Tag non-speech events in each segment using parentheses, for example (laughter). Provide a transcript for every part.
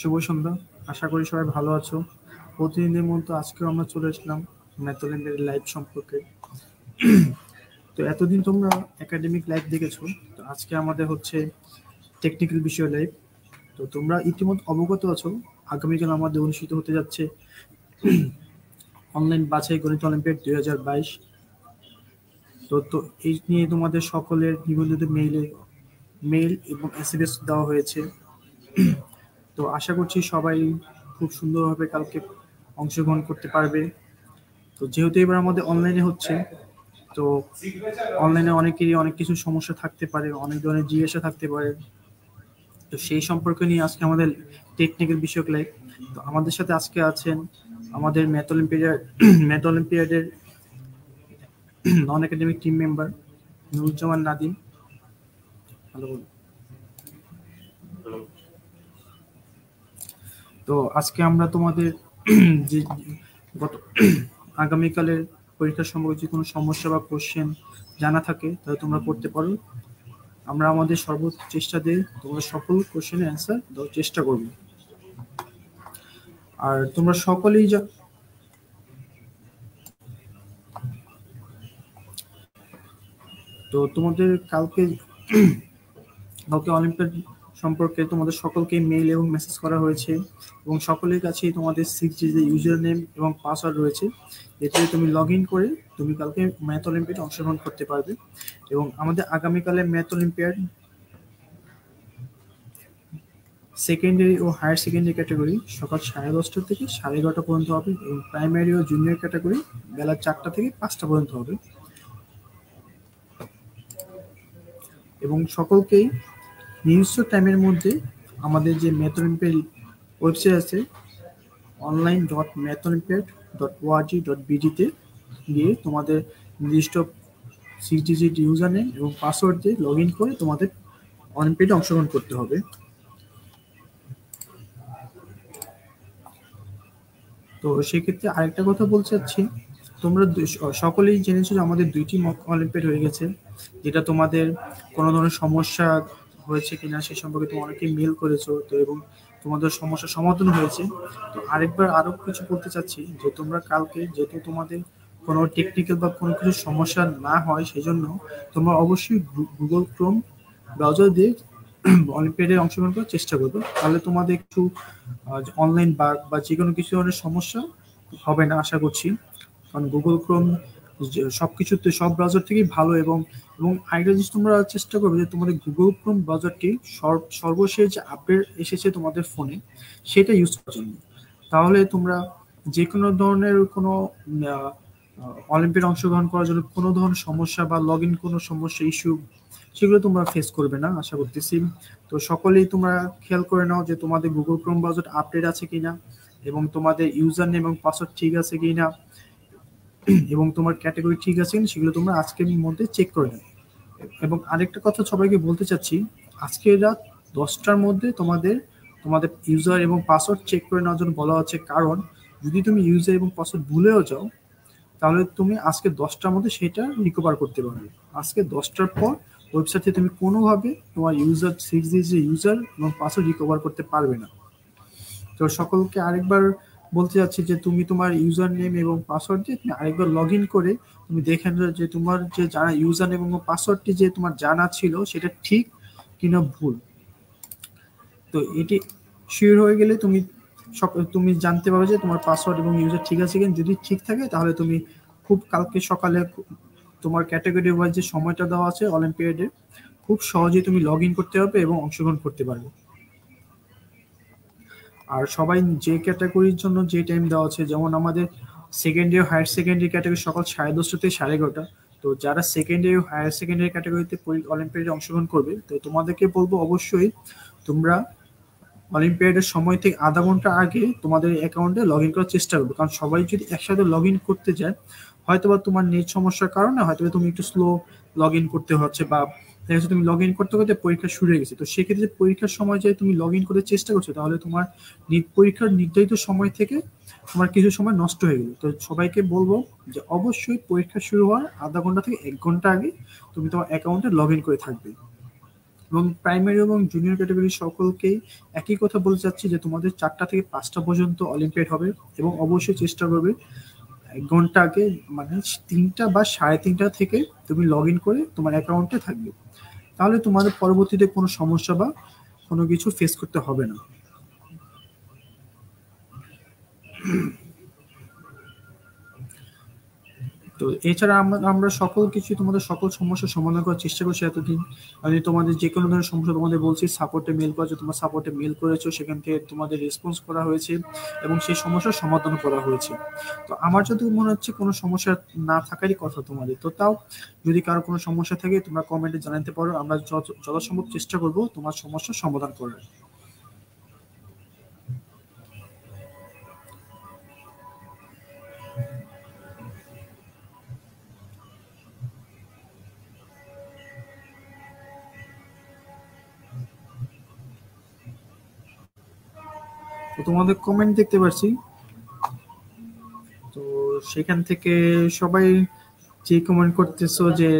শুভ সন্ধ্যা। আশা করি সবাই ভালো আছো। প্রতিদিনের মতো আজকেও আমরা চলে আসলাম ম্যাথোল্যান্ডের লাইভ সম্পর্কে। তো এতদিন তোমরা একাডেমিক লাইভ দেখেছ, তো আজকে আমাদের হচ্ছে টেকনিক্যাল বিষয় লাইভ তো তোমরা ইতিমধ্যে অবগত আছো, আগামীকাল আমাদের অনুষ্ঠিত হতে যাচ্ছে অনলাইন বাছাই গণিত অলিম্পিয়াড দুই হাজার বাইশ। তো তো এই নিয়ে তোমাদের সকলের নিবন্ধিত মেইলে মেইল এবং এস দেওয়া হয়েছে। তো আশা করছি সবাই খুব সুন্দরভাবে কালকে অংশগ্রহণ করতে পারবে। তো যেহেতু এবার আমাদের অনলাইনে হচ্ছে, তো অনলাইনে অনেকেরই অনেক কিছু সমস্যা থাকতে পারে, অনেক ধরনের জিজ্ঞাসা থাকতে পারে। তো সেই সম্পর্কে নিয়ে আজকে আমাদের টেকনিক্যাল বিষয়ক লাইভ তো আমাদের সাথে আজকে আছেন আমাদের math olympiad, (clears throat) math অলিম্পিয়াডের non academic team member Nuruzzaman Nadim. ভালো তো আজকে আমরা তোমাদের (clears throat) যে গত (clears throat) আগামীকালের পরীক্ষার সম্পর্কে যে কোনো সমস্যা বা কোশ্চেন জানা থাকে, তাহলে তোমরা করতে পারো। আমরা আমাদের সর্বোচ্চ চেষ্টা দিয়ে তোমরা সকল কোশ্চেনের অ্যান্সার দেওয়ার চেষ্টা করব। আর তোমরা সকলেই যা তো তোমাদের কালকে (clears throat) কালকে অলিম্পিয়াড সম্পর্কে তোমাদের সকলকে মেইল এবং মেসেজ করা হয়েছে এবং সকলের কাছেই তোমাদের সিক্স ডিজিটের ইউজার নেম এবং পাসওয়ার্ড রয়েছে। এতে তুমি লগ ইন করে তুমি কালকে ম্যাথ অলিম্পিয়াডে অংশগ্রহণ করতে পারবে এবং আমাদের আগামীকালে ম্যাথ অলিম্পিয়াড সেকেন্ডারি ও হায়ার সেকেন্ডারি ক্যাটাগরি সকাল সাড়ে দশটা থেকে সাড়ে এগারোটা পর্যন্ত হবে এবং প্রাইমারি ও জুনিয়র ক্যাটাগরি বেলা চারটা থেকে পাঁচটা পর্যন্ত হবে। এবং সকলকেই নির্দিষ্ট টাইমের মধ্যে আমাদের যে ম্যাথ অলিম্পিয়াড ওয়েবসাইট আছে online dot math olympiad dot ORG dot বিডিতে গিয়ে তোমাদের নির্দিষ্ট সিক্স ইউজার নেম এবং পাসওয়ার্ড দিয়ে লগ ইন করে তোমাদের অলিম্পিয়াডে অংশগ্রহণ করতে হবে। তো সেক্ষেত্রে আরেকটা কথা বলতে চাচ্ছি, তোমরা সকলেই জেনেছো যে আমাদের দুইটি মক অলিম্পিয়াড হয়ে গেছে, যেটা তোমাদের কোনো ধরনের সমস্যা হয়েছে কিনা সে সম্পর্কে তোমরা অনেকেই মেল করেছ, তো এবং তোমাদের সমস্যার সমাধান হয়েছে। তো আরেকবার আরও কিছু বলতে চাচ্ছি, যে তোমরা কালকে যেহেতু তোমাদের কোনো টেকনিক্যাল বা কোনো কিছু সমস্যা না হয় সেই জন্য তোমরা অবশ্যই গুগল ক্রোম ব্রাউজার দিয়ে অলিম্পিয়াডে অংশগ্রহণ করার চেষ্টা করবে। তাহলে তোমাদের একটু অনলাইন বাগ বা যে কোনো কিছু ধরনের সমস্যা হবে না, আশা করছি। কারণ গুগল ক্রোম সব কিছুতে সব ব্রাউজার থেকেই ভালো এবং এবং আরেকটা জিনিস তোমরা চেষ্টা করবে যে তোমাদের গুগল ক্রোম ব্রাউজারটি সর্বশেষ যে আপডেট এসেছে তোমাদের ফোনে সেটা ইউজ করার জন্য। তাহলে তোমরা যে কোনো ধরনের কোনো অলিম্পিয়াড অংশগ্রহণ করার জন্য কোনো ধরনের সমস্যা বা লগ ইন কোনো সমস্যা ইস্যু সেগুলো তোমরা ফেস করবে না, আশা করতেছি। তো সকলেই তোমরা খেয়াল করে নাও যে তোমাদের গুগল ক্রোম ব্রাউজার আপডেট আছে কিনা এবং তোমাদের ইউজার নেম এবং পাসওয়ার্ড ঠিক আছে কিনা। (clears throat) এবং তোমার ক্যাটাগরি ঠিক আছে সেগুলো তোমরা আজকের মধ্যে চেক করে নেবে। এবং আরেকটা কথা সবাইকে বলতে চাচ্ছি, আজকে রাত দশটার মধ্যে তোমাদের তোমাদের ইউজার এবং পাসওয়ার্ড চেক করে নেওয়ার জন্য বলা হচ্ছে কারণ, যদি তুমি ইউজার এবং পাসওয়ার্ড ভুলেও যাও, তাহলে তুমি আজকে দশটার মধ্যে সেটা রিকভার করতে পারবে। আজকে দশটার পর ওয়েবসাইটে তুমি কোনোভাবে তোমার ইউজার সিক্স ডিজিট ইউজার এবং পাসওয়ার্ড রিকভার করতে পারবে না। তো সকলকে আরেকবার বলতে যাচ্ছি যে তুমি তোমার ইউজার নেম এবং পাসওয়ার্ড দিয়ে তুমি আরেকবার লগ ইন করে তুমি দেখে নেবে যে তোমার যে জানা ইউজার নেম এবং পাসওয়ার্ডটি যে তোমার জানা ছিল সেটা ঠিক কিনা ভুল। তো এটি শিওর হয়ে গেলে তুমি তুমি জানতে পারবে যে তোমার পাসওয়ার্ড এবং ইউজার ঠিক আছে কিনা। যদি ঠিক থাকে, তাহলে তুমি খুব কালকে সকালে তোমার ক্যাটাগরি ওয়াইজ যে সময়টা দেওয়া আছে অলিম্পিয়াডে খুব সহজেই তুমি লগ ইন করতে পারবে এবং অংশগ্রহণ করতে পারবে। আর সবাই যে ক্যাটাগরির জন্য যে টাইম দেওয়া আছে, যেমন আমাদের second year higher secondary category সকাল সাড়ে দশটা থেকে সাড়ে এগারোটা। তো যারা সেকেন্ড ইয়ার হায়ার সেকেন্ডারি ক্যাটাগরিতে অলিম্পিয়াডে অংশগ্রহণ করবে, তো তোমাদেরকে বলব অবশ্যই তোমরা অলিম্পিয়াডের সময় থেকে আধা ঘণ্টা আগে তোমাদের অ্যাকাউন্টে লগ ইন করার চেষ্টা করবে। কারণ সবাই যদি একসাথে লগ ইন করতে যায়, হয়তোবা তোমার নেট সমস্যার কারণে হয়তো তুমি একটু স্লো লগ ইন করতে হচ্ছে বা দেখা যাচ্ছে তুমি লগ ইন করতে করতে পরীক্ষা শুরু হয়ে গেছে। তো সেক্ষেত্রে পরীক্ষার সময় যে তুমি লগ ইন করতে চেষ্টা করছ, তাহলে তোমার পরীক্ষার নির্ধারিত সময় থেকে তোমার কিছু সময় নষ্ট হয়ে গেল। তো সবাইকে বলব যে অবশ্যই পরীক্ষা শুরু হওয়ার আধা ঘণ্টা থেকে এক ঘণ্টা আগে তুমি তোমার অ্যাকাউন্টে লগ ইন করে থাকবে। এবং প্রাইমারি এবং জুনিয়র ক্যাটাগরি সকলকেই একই কথা বলতে চাচ্ছি যে তোমাদের চারটা থেকে পাঁচটা পর্যন্ত অলিম্পিয়াড হবে এবং অবশ্যই চেষ্টা করবে এক ঘণ্টা আগে মানে তিনটা বা সাড়ে তিনটা থেকে তুমি লগ ইন করে তোমার অ্যাকাউন্টে থাকবে। তাহলে তোমাদের পরবর্তীতে কোনো সমস্যা বা কোনো কিছু ফেস করতে হবে না। তো এছাড়া আমরা সকল কিছু তোমাদের সকল সমস্যার সমাধান করার চেষ্টা করছি এতদিন। আমি তোমাদের যে কোনো ধরনের সমস্যা তোমাদের বলছি সাপোর্টে মেল করেছ, তোমার সাপোর্টে মেল করেছ, সেখান থেকে তোমাদের রেসপন্স করা হয়েছে এবং সেই সমস্যার সমাধান করা হয়েছে। তো আমার যদি মনে হচ্ছে কোনো সমস্যা না থাকারই কথা তোমাদের, তো তাও যদি কারও কোনো সমস্যা থাকে তোমরা কমেন্টে জানাতে পারো, আমরা যথাসম্ভব চেষ্টা করব তোমার সমস্যার সমাধান করার। তোমাদের কমেন্ট দেখতে পাচ্ছি তো সেখান থেকে সবাই যে কমেন্ট করতেছো যে,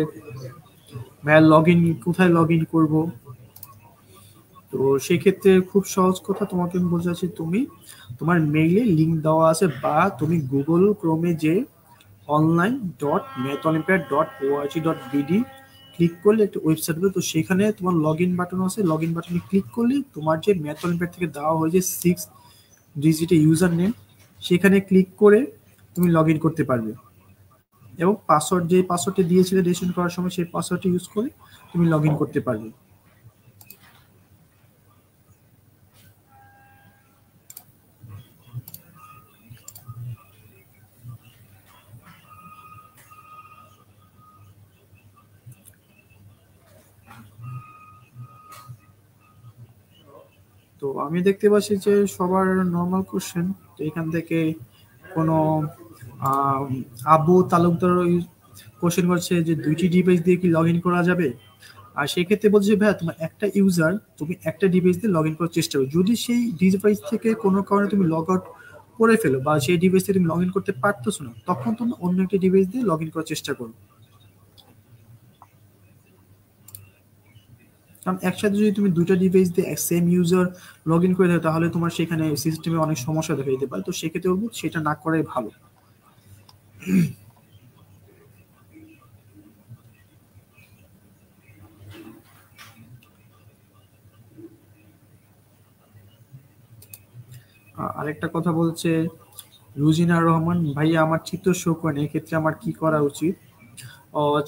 ভাইয়া লগ ইন কোথায় লগ ইন করব? তো সেই ক্ষেত্রে খুব সহজ কথা তোমাকে আমি বোঝাচ্ছি তুমি তোমার মেইলে লিঙ্ক দেওয়া আছে বা তুমি গুগল ক্রোমে যে online dot math olympiad dot ORG dot BD click করলে একটা ওয়েবসাইট হবে তো সেখানে তোমার লগ ইন বাটন আছে। লগ ইন বাটনে ক্লিক করলে তোমার যে ম্যাথ অলিম্পিয়াড থেকে দেওয়া হয়েছে সিক্স ডিজিটে ইউজার নেম সেখানে ক্লিক করে তুমি লগ করতে পারবে। এবং পাসওয়ার্ড যে পাসওয়ার্ডটি দিয়েছিলে রেজিস্ট্রেশন করার সময়, সেই পাসওয়ার্ডটি ইউজ করে তুমি লগ করতে পারবে। তো আমি দেখতে পাচ্ছি যে সবার নর্মাল কোশ্চেন তো এখান থেকে কোনো আবু তালুকদার কোশ্চেন করছে যে দুইটি ডিভাইস দিয়ে কি লগ ইন করা যাবে? আর সেক্ষেত্রে বলছে ভাইয়া, তোমার একটা ইউজার তুমি একটা ডিভাইস দিয়ে লগ ইন করার চেষ্টা করো। যদি সেই ডিভাইস থেকে কোনো কারণে তুমি লগ আউট করে ফেলো বা সেই ডিভাইস থেকে তুমি লগ ইন করতে পারতেছো না, তখন তুমি অন্য একটি ডিভাইস দিয়ে লগ ইন করার চেষ্টা করো। কারণ একসাথে যদি তুমি দুটো ডিভাইস দিয়ে সেম ইউজার লগ ইন করে দাও, তাহলে তোমার সেখানে সিস্টেমে অনেক সমস্যা দেখা দিতে পারে। তো সেক্ষেত্রে বলব সেটা না করাই ভালো। আরেকটা কথা বলছে রুজিনা রহমান, ভাইয়া, আমার চিত্র শো করেন, এক্ষেত্রে আমার কি করা উচিত?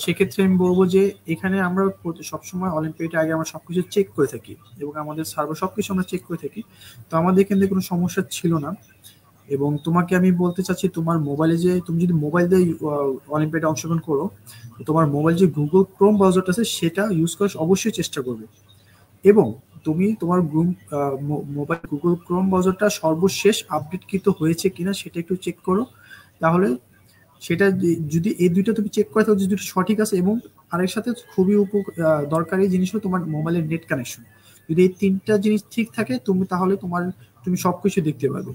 সেক্ষেত্রে আমি বলব যে এখানে আমরা সবসময় অলিম্পিয়াডে আগে আমরা সবকিছু চেক করে থাকি এবং আমাদের সার্ভার সবকিছু আমরা চেক করে থাকি। তো আমাদের এখান কোনো সমস্যা ছিল না এবং তোমাকে আমি বলতে চাচ্ছি তোমার মোবাইলে যে, তুমি যদি মোবাইল দিয়ে অলিম্পিয়াডে অংশগ্রহণ করো তোমার মোবাইল যে গুগল ক্রোম ব্রাউজারটা আছে সেটা ইউজ করার অবশ্যই চেষ্টা করবে। এবং তুমি তোমার মোবাইল গুগল ক্রোম ব্রাউজারটা সর্বশেষ আপডেটকৃত হয়েছে কিনা সেটা একটু চেক করো। তাহলে সেটা যদি এই দুইটা তুমি চেক করে থাকো, যদি সঠিক আছে এবং আরেক সাথে খুবই উপ দরকারি জিনিস হলো তোমার মোবাইলের নেট কানেকশন যদি এই তিনটা জিনিস ঠিক থাকে, তুমি তাহলে তোমার, তুমি সবকিছু দেখতে পাবে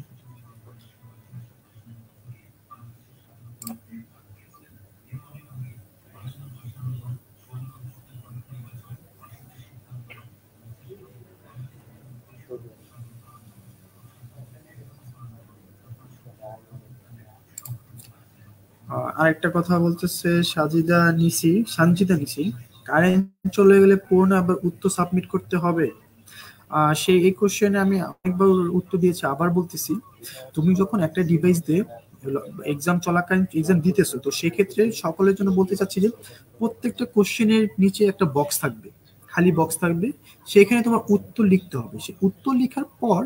আরেকটা কথা বলতেছে সাজিদা নিসি, সানজিদা নিসি। কারেন্ট চলে গেলে পুরনো আবার উত্তর সাবমিট করতে হবে। সেই এই কোশ্চেনে আমি অনেকবার উত্তর দিয়েছি, আবার বলতেছি। তুমি যখন একটা ডিভাইস দিয়ে এক্সাম চলাকালীন এক্সাম দিতেছো, তো সেক্ষেত্রে সকলের জন্য বলতে চাচ্ছি যে প্রত্যেকটা কোশ্চেনের নিচে একটা বক্স থাকবে, খালি বক্স থাকবে। সেখানে তোমার উত্তর লিখতে হবে। সে উত্তর লেখার পর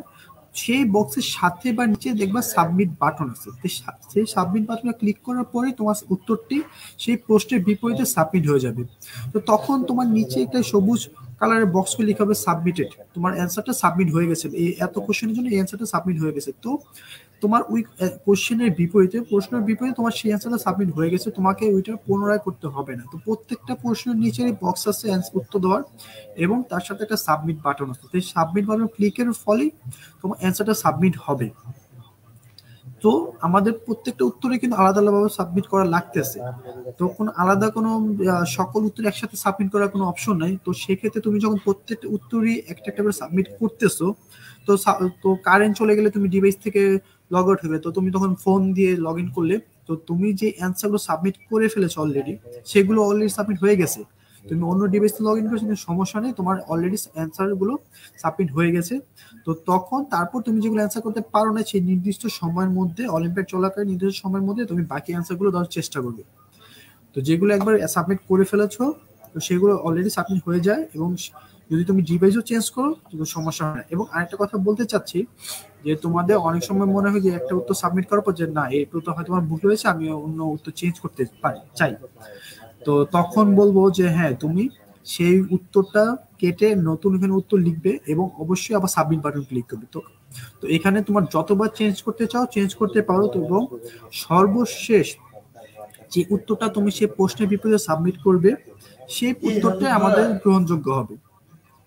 সেই বক্সের সাথে বা নিচে দেখবা সাবমিট বাটন আছে। সেই সাবমিট বাটনে ক্লিক করার পরে তোমার উত্তরটি সেই পোস্টের বিপরীতে সাবমিট হয়ে যাবে। তো তখন তোমার নিচে একটা সবুজ কালারের বক্সকে লেখা হবে সাবমিটেড তোমার অ্যান্সারটা সাবমিট হয়ে গেছে। এই এত কোশ্চেনের জন্য এই অ্যান্সারটা সাবমিট হয়ে গেছে। তো তোমার ওই কোশ্চেনের বিপরীতে, প্রশ্নের বিপরীতে তোমার সেই অ্যান্সারটা সাবমিট হয়ে গেছে, তোমাকে ওইটা পুনরায় করতে হবে না। তো প্রত্যেকটা প্রশ্নের নিচে বক্স আছে উত্তর দেওয়ার এবং তার সাথে একটা সাবমিট বাটন আছে। সেই সাবমিট বাটন ক্লিকের ফলেই তোমার অ্যান্সারটা সাবমিট হবে। তো আমাদের প্রত্যেকটা উত্তরে কিন্তু আলাদা আলাদাভাবে সাবমিট করা লাগতেছে। তো কোনো আলাদা কোনো সকল উত্তর একসাথে সাবমিট করার কোনো অপশন নাই। তো সেক্ষেত্রে তুমি যখন প্রত্যেকটা উত্তরই একটা একটা করে সাবমিট করতেছো, তো তো কারেন্ট চলে গেলে তুমি ডিভাইস থেকে লগ আউট হবে, তো তুমি তখন ফোন দিয়ে লগ ইন করলে, তো তুমি যে অ্যান্সারগুলো সাবমিট করে ফেলেছো অলরেডি সেগুলো অলরেডি সাবমিট হয়ে গেছে। তুমি অন্য ডিভাইসে লগ ইন করেছ সমস্যা নেই, তোমার অলরেডি অ্যান্সারগুলো সাবমিট হয়ে গেছে। তো তখন তারপর তুমি যেগুলো অ্যান্সার করতে পারো না, সেই নির্দিষ্ট সময়ের মধ্যে অলিম্পিয়াড চলাকালীন নির্দিষ্ট সময়ের মধ্যে তুমি বাকি অ্যান্সারগুলো দেওয়ার চেষ্টা করবে। তো যেগুলো একবার সাবমিট করে ফেলেছো, তো সেগুলো অলরেডি সাবমিট হয়ে যায় এবং যদি তুমি ডিভাইসও চেঞ্জ করো তো সমস্যা হয় না। এবং আরেকটা কথা বলতে চাচ্ছি, যে তোমাদের অনেক সময় মনে হয় যে একটা উত্তর সাবমিট করার পর যে, না, এই উত্তর হয়তো আমার ভুল হয়েছে, আমি অন্য উত্তর চেঞ্জ করতে পারি, চাই। তো তখন বলব যে হ্যাঁ তুমি সেই উত্তরটা কেটে নতুন এখানে উত্তর লিখবে এবং অবশ্যই আবার সাবমিট বাটন ক্লিক করবে। তো তো এখানে তোমার যতবার চেঞ্জ করতে চাও চেঞ্জ করতে পারো। তো এবং সর্বশেষ যে উত্তরটা তুমি সেই প্রশ্নের বিপরীতে সাবমিট করবে, সেই উত্তরটাই আমাদের গ্রহণযোগ্য হবে।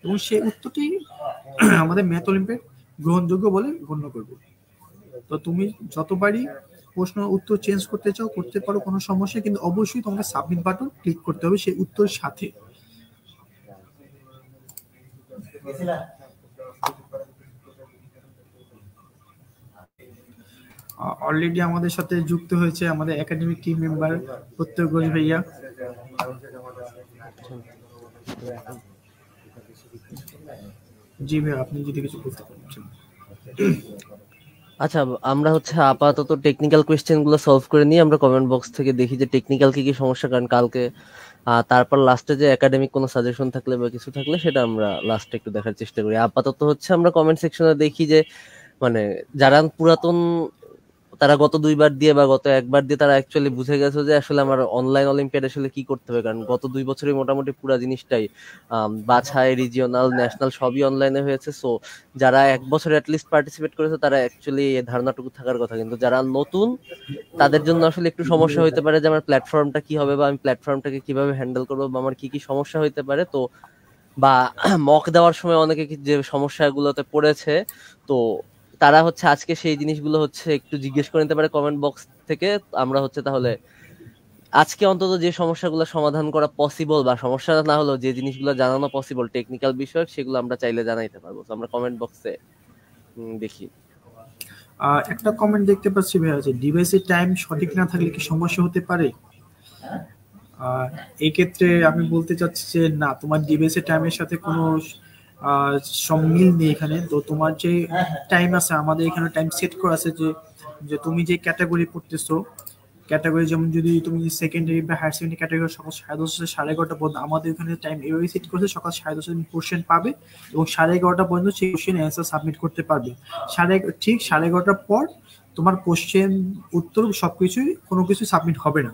এবং সেই উত্তরটি (clears throat) আমাদের ম্যাথ অলিম্পিক গ্রহণযোগ্য বলে গণ্য করবে। তো তুমি যতবারই প্রশ্ন, উত্তর চেঞ্জ করতে চাও, করতে পারো, কোনো সমস্যা কিন্তু অবশ্যই তোমাকে সাবমিট বাটন ক্লিক করতে হবে সেই উত্তরের সাথে। অলরেডি আমাদের সাথে যুক্ত হয়েছে আমাদের একাডেমিক টিম মেম্বার প্রত্যেক ভাইয়া। জি ভাই আপনি যদি কিছু বলতে পারেন আচ্ছা আমরা হচ্ছে আপাতত টেকনিক্যাল কোয়েশ্চেনগুলো সলভ করে নিয়ে আমরা কমেন্ট বক্স থেকে দেখি যে টেকনিক্যাল কি কি সমস্যা, কারণ কালকে তারপর লাস্টে যে একাডেমিক কোনো সাজেশন থাকলে বা কিছু থাকলে সেটা আমরা লাস্টে একটু দেখার চেষ্টা করি। আপাতত হচ্ছে আমরা কমেন্ট সেকশনে দেখি যে মানে যারা পুরাতন তারা গত দুইবার দিয়ে বা গত একবার দিয়ে তারা অ্যাকচুয়ালি বুঝে গেছে যে আসলে আমার অনলাইন অলিম্পিয়াড আসলে কি করতে হবে। কারণ গত দুই বছরে মোটামুটি পুরো জিনিসটাই বাছাই রিজিওনাল ন্যাশনাল সবই অনলাইনে হয়েছে। সো যারা এক বছর অ্যাটলিস্ট পার্টিসিপেট করেছে, তারা অ্যাকচুয়ালি এই ধারণাটুকু থাকার কথা। কিন্তু যারা নতুন, তাদের জন্য আসলে একটু সমস্যা হইতে পারে যে আমার প্ল্যাটফর্মটা কি হবে বা আমি প্ল্যাটফর্মটাকে কীভাবে হ্যান্ডেল করব বা আমার কি কি সমস্যা হইতে পারে। তো, বা (clears throat) মক দেওয়ার সময় অনেকে যে সমস্যাগুলোতে পড়েছে, তো তারা হচ্ছে আজকে সেই জিনিসগুলো হচ্ছে একটু জিজ্ঞেস করে নিতে পারে কমেন্ট বক্স থেকে। আমরা হচ্ছে তাহলে আজকে অন্তত যে সমস্যাগুলো সমাধান করা পসিবল বা সমস্যা না হলো যে জিনিসগুলো জানানো পসিবল টেকনিক্যাল বিষয় সেগুলো আমরা চাইলে জানাইতে পারব। আমরা কমেন্ট বক্সে দেখি। একটা কমেন্ট দেখতে পাচ্ছি ভাইয়া যে ডিভাইসের টাইম সঠিক না থাকলে কি সমস্যা হতে পারে? এই ক্ষেত্রে আমি বলতে চাচ্ছি যে না, তোমার ডিভাইসের টাইমের সাথে কোনো সব মিল নেই এখানে। তো তোমার যে টাইম আছে আমাদের এখানে টাইম সেট করা আছে যে যে তুমি যে ক্যাটাগরি পড়তেছো ক্যাটাগরি যেমন যদি তুমি সেকেন্ডারি বা হায়ার সেকেন্ডারি ক্যাটাগরি সকাল সাড়ে দশটা সাড়ে এগারোটা পর্যন্ত আমাদের এখানে টাইম এভাবে সেট করেছে সকাল সাড়ে দশটা তুমি কোশ্চেন পাবে এবং সাড়ে এগারোটা পর্যন্ত সেই কোশ্চেন অ্যান্সার সাবমিট করতে পারবে। সাড়ে ঠিক সাড়ে এগারোটার পর তোমার কোশ্চেন উত্তর সবকিছুই কোনো কিছু সাবমিট হবে না।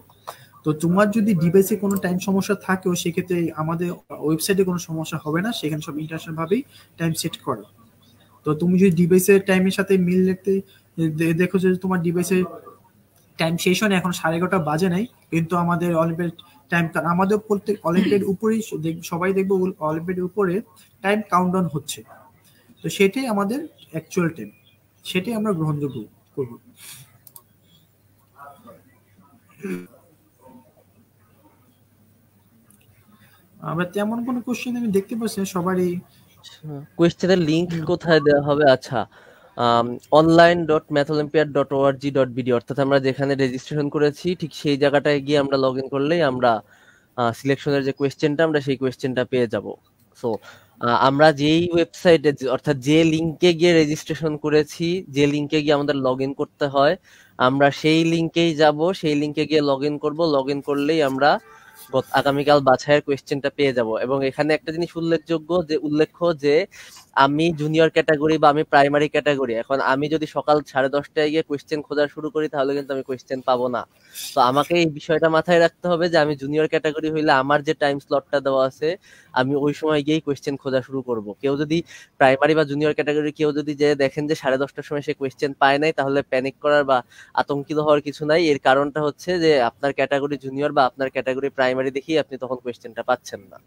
তো তোমার যদি ডিভাইসে কোনো টাইম সমস্যা থাকেও, সেক্ষেত্রে আমাদের ওয়েবসাইটে কোনো সমস্যা হবে না, সেখানে সব ইন্টারন্যাশনাল ভাবেই টাইম সেট করে। তো তুমি যদি ডিভাইসের টাইমের সাথে মিল দেখতে দেখো যে তোমার ডিভাইসের টাইম শেষ হয় এখন সাড়ে এগারোটা বাজে নাই, কিন্তু আমাদের অলিম্পিয়াড টাইম আমাদের প্রত্যেক অলিম্পিয়াড উপরেই সবাই দেখব অলিম্পিয়াডের উপরে টাইম কাউন্টডাউন হচ্ছে। তো সেটাই আমাদের অ্যাকচুয়াল টাইম সেটাই আমরা গ্রহণযোগ্য করব। আমরা তেমন কোনো কোশ্চেন আমি দেখতে পাচ্ছি না সবারই। কোয়েশ্চেনের লিংক কোথায় দেওয়া হবে? আচ্ছা online dot math olympiad dot ORG dot BD অর্থাৎ আমরা যেখানে রেজিস্ট্রেশন করেছি ঠিক সেই জায়গাটায় গিয়ে আমরা লগ ইন করলেই আমরা সিলেকশনের যে কোয়েশ্চেনটা আমরা সেই কোয়েশ্চেনটা পেয়ে যাব। সো আমরা যেই ওয়েবসাইটে অর্থাৎ যে লিঙ্কে গিয়ে রেজিস্ট্রেশন করেছি যে লিঙ্কে গিয়ে আমাদের লগ ইন করতে হয় আমরা সেই লিঙ্কেই যাব সেই লিঙ্কে গিয়ে লগ ইন করব লগ ইন করলেই আমরা আগামীকাল বাছাইয়ের কোয়েশ্চেনটা পেয়ে যাব। এবং এখানে একটা জিনিস উল্লেখযোগ্য যে উল্লেখ্য যে আমি জুনিয়র ক্যাটাগরি বা আমি প্রাইমারি ক্যাটাগরি এখন আমি যদি সকাল সাড়ে দশটায় গিয়ে কোয়েশ্চেন খোঁজা শুরু করি, তাহলে কিন্তু আমি কোয়েশ্চেন পাবো না। তো আমাকে এই বিষয়টা মাথায় রাখতে হবে যে, আমি জুনিয়র ক্যাটাগরি হইলে আমার যে টাইম স্লটটা দেওয়া আছে, আমি ওই সময় গিয়েই কোয়েশ্চেন খোঁজা শুরু করব। কেউ যদি প্রাইমারি বা জুনিয়র ক্যাটাগরি কেউ যদি যে দেখেন যে সাড়ে দশটার সময় সে কোয়েশ্চেন পায় নাই, তাহলে প্যানিক করার বা আতঙ্কিত হওয়ার কিছু নাই। এর কারণটা হচ্ছে যে, আপনার ক্যাটাগরি জুনিয়র বা আপনার ক্যাটাগরি প্রাইমারি দেখেই আপনি তখন কোয়েশ্চেনটা পাচ্ছেন না।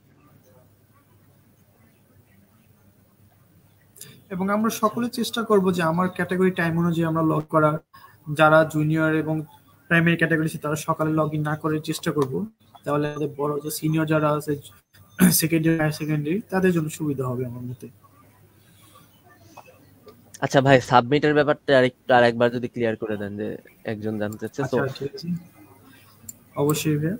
এবং আমরা সকলে চেষ্টা করব যে আমার ক্যাটাগরি টাইম অনুযায়ী আমরা লগ করার যারা জুনিয়র এবং প্রাইমারি ক্যাটাগরি তারা সকালে লগ ইন না করে চেষ্টা করব। তাহলে আমাদের বড় যে সিনিয়র যারা আছে সেকেন্ডারি হায়ার সেকেন্ডারি তাদের জন্য সুবিধা হবে আমার মতে। আচ্ছা ভাই সাবমিটের ব্যাপারটা আরেকটু আরেকবার যদি ক্লিয়ার করে দেন যে একজন জানতে চাচ্ছে তো আচ্ছা অবশ্যই ভাই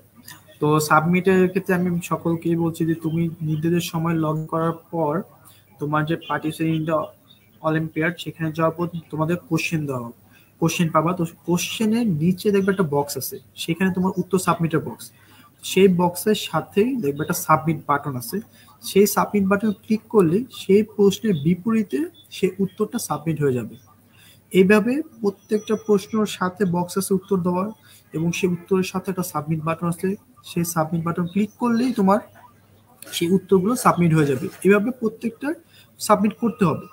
তো সাবমিটের ক্ষেত্রে আমি সকলকেই বলছি যে তুমি নির্ধারিত সময় লগ করার পর তোমার যে পার্টিসিপেন্ট অলিম্পিয়াড সেখানে যাওয়ার পর তোমাদের কোশ্চেন দেওয়া হবে। কোশ্চেন পাবা, তো কোশ্চেনের নিচে দেখবে একটা বক্স আছে। সেখানে তোমার উত্তর সাবমিটের বক্স সেই বক্সের সাথেই দেখবে একটা সাবমিট বাটন আছে। সেই সাবমিট বাটন ক্লিক করলে সেই প্রশ্নের বিপরীতে সেই উত্তরটা সাবমিট হয়ে যাবে। এইভাবে প্রত্যেকটা প্রশ্নের সাথে বক্স আছে উত্তর দেওয়ার এবং সেই উত্তরের সাথে একটা সাবমিট বাটন আছে। সেই সাবমিট বাটন ক্লিক করলেই তোমার সেই উত্তরগুলো সাবমিট হয়ে যাবে। এভাবে প্রত্যেকটা সাবমিট করতে হবে।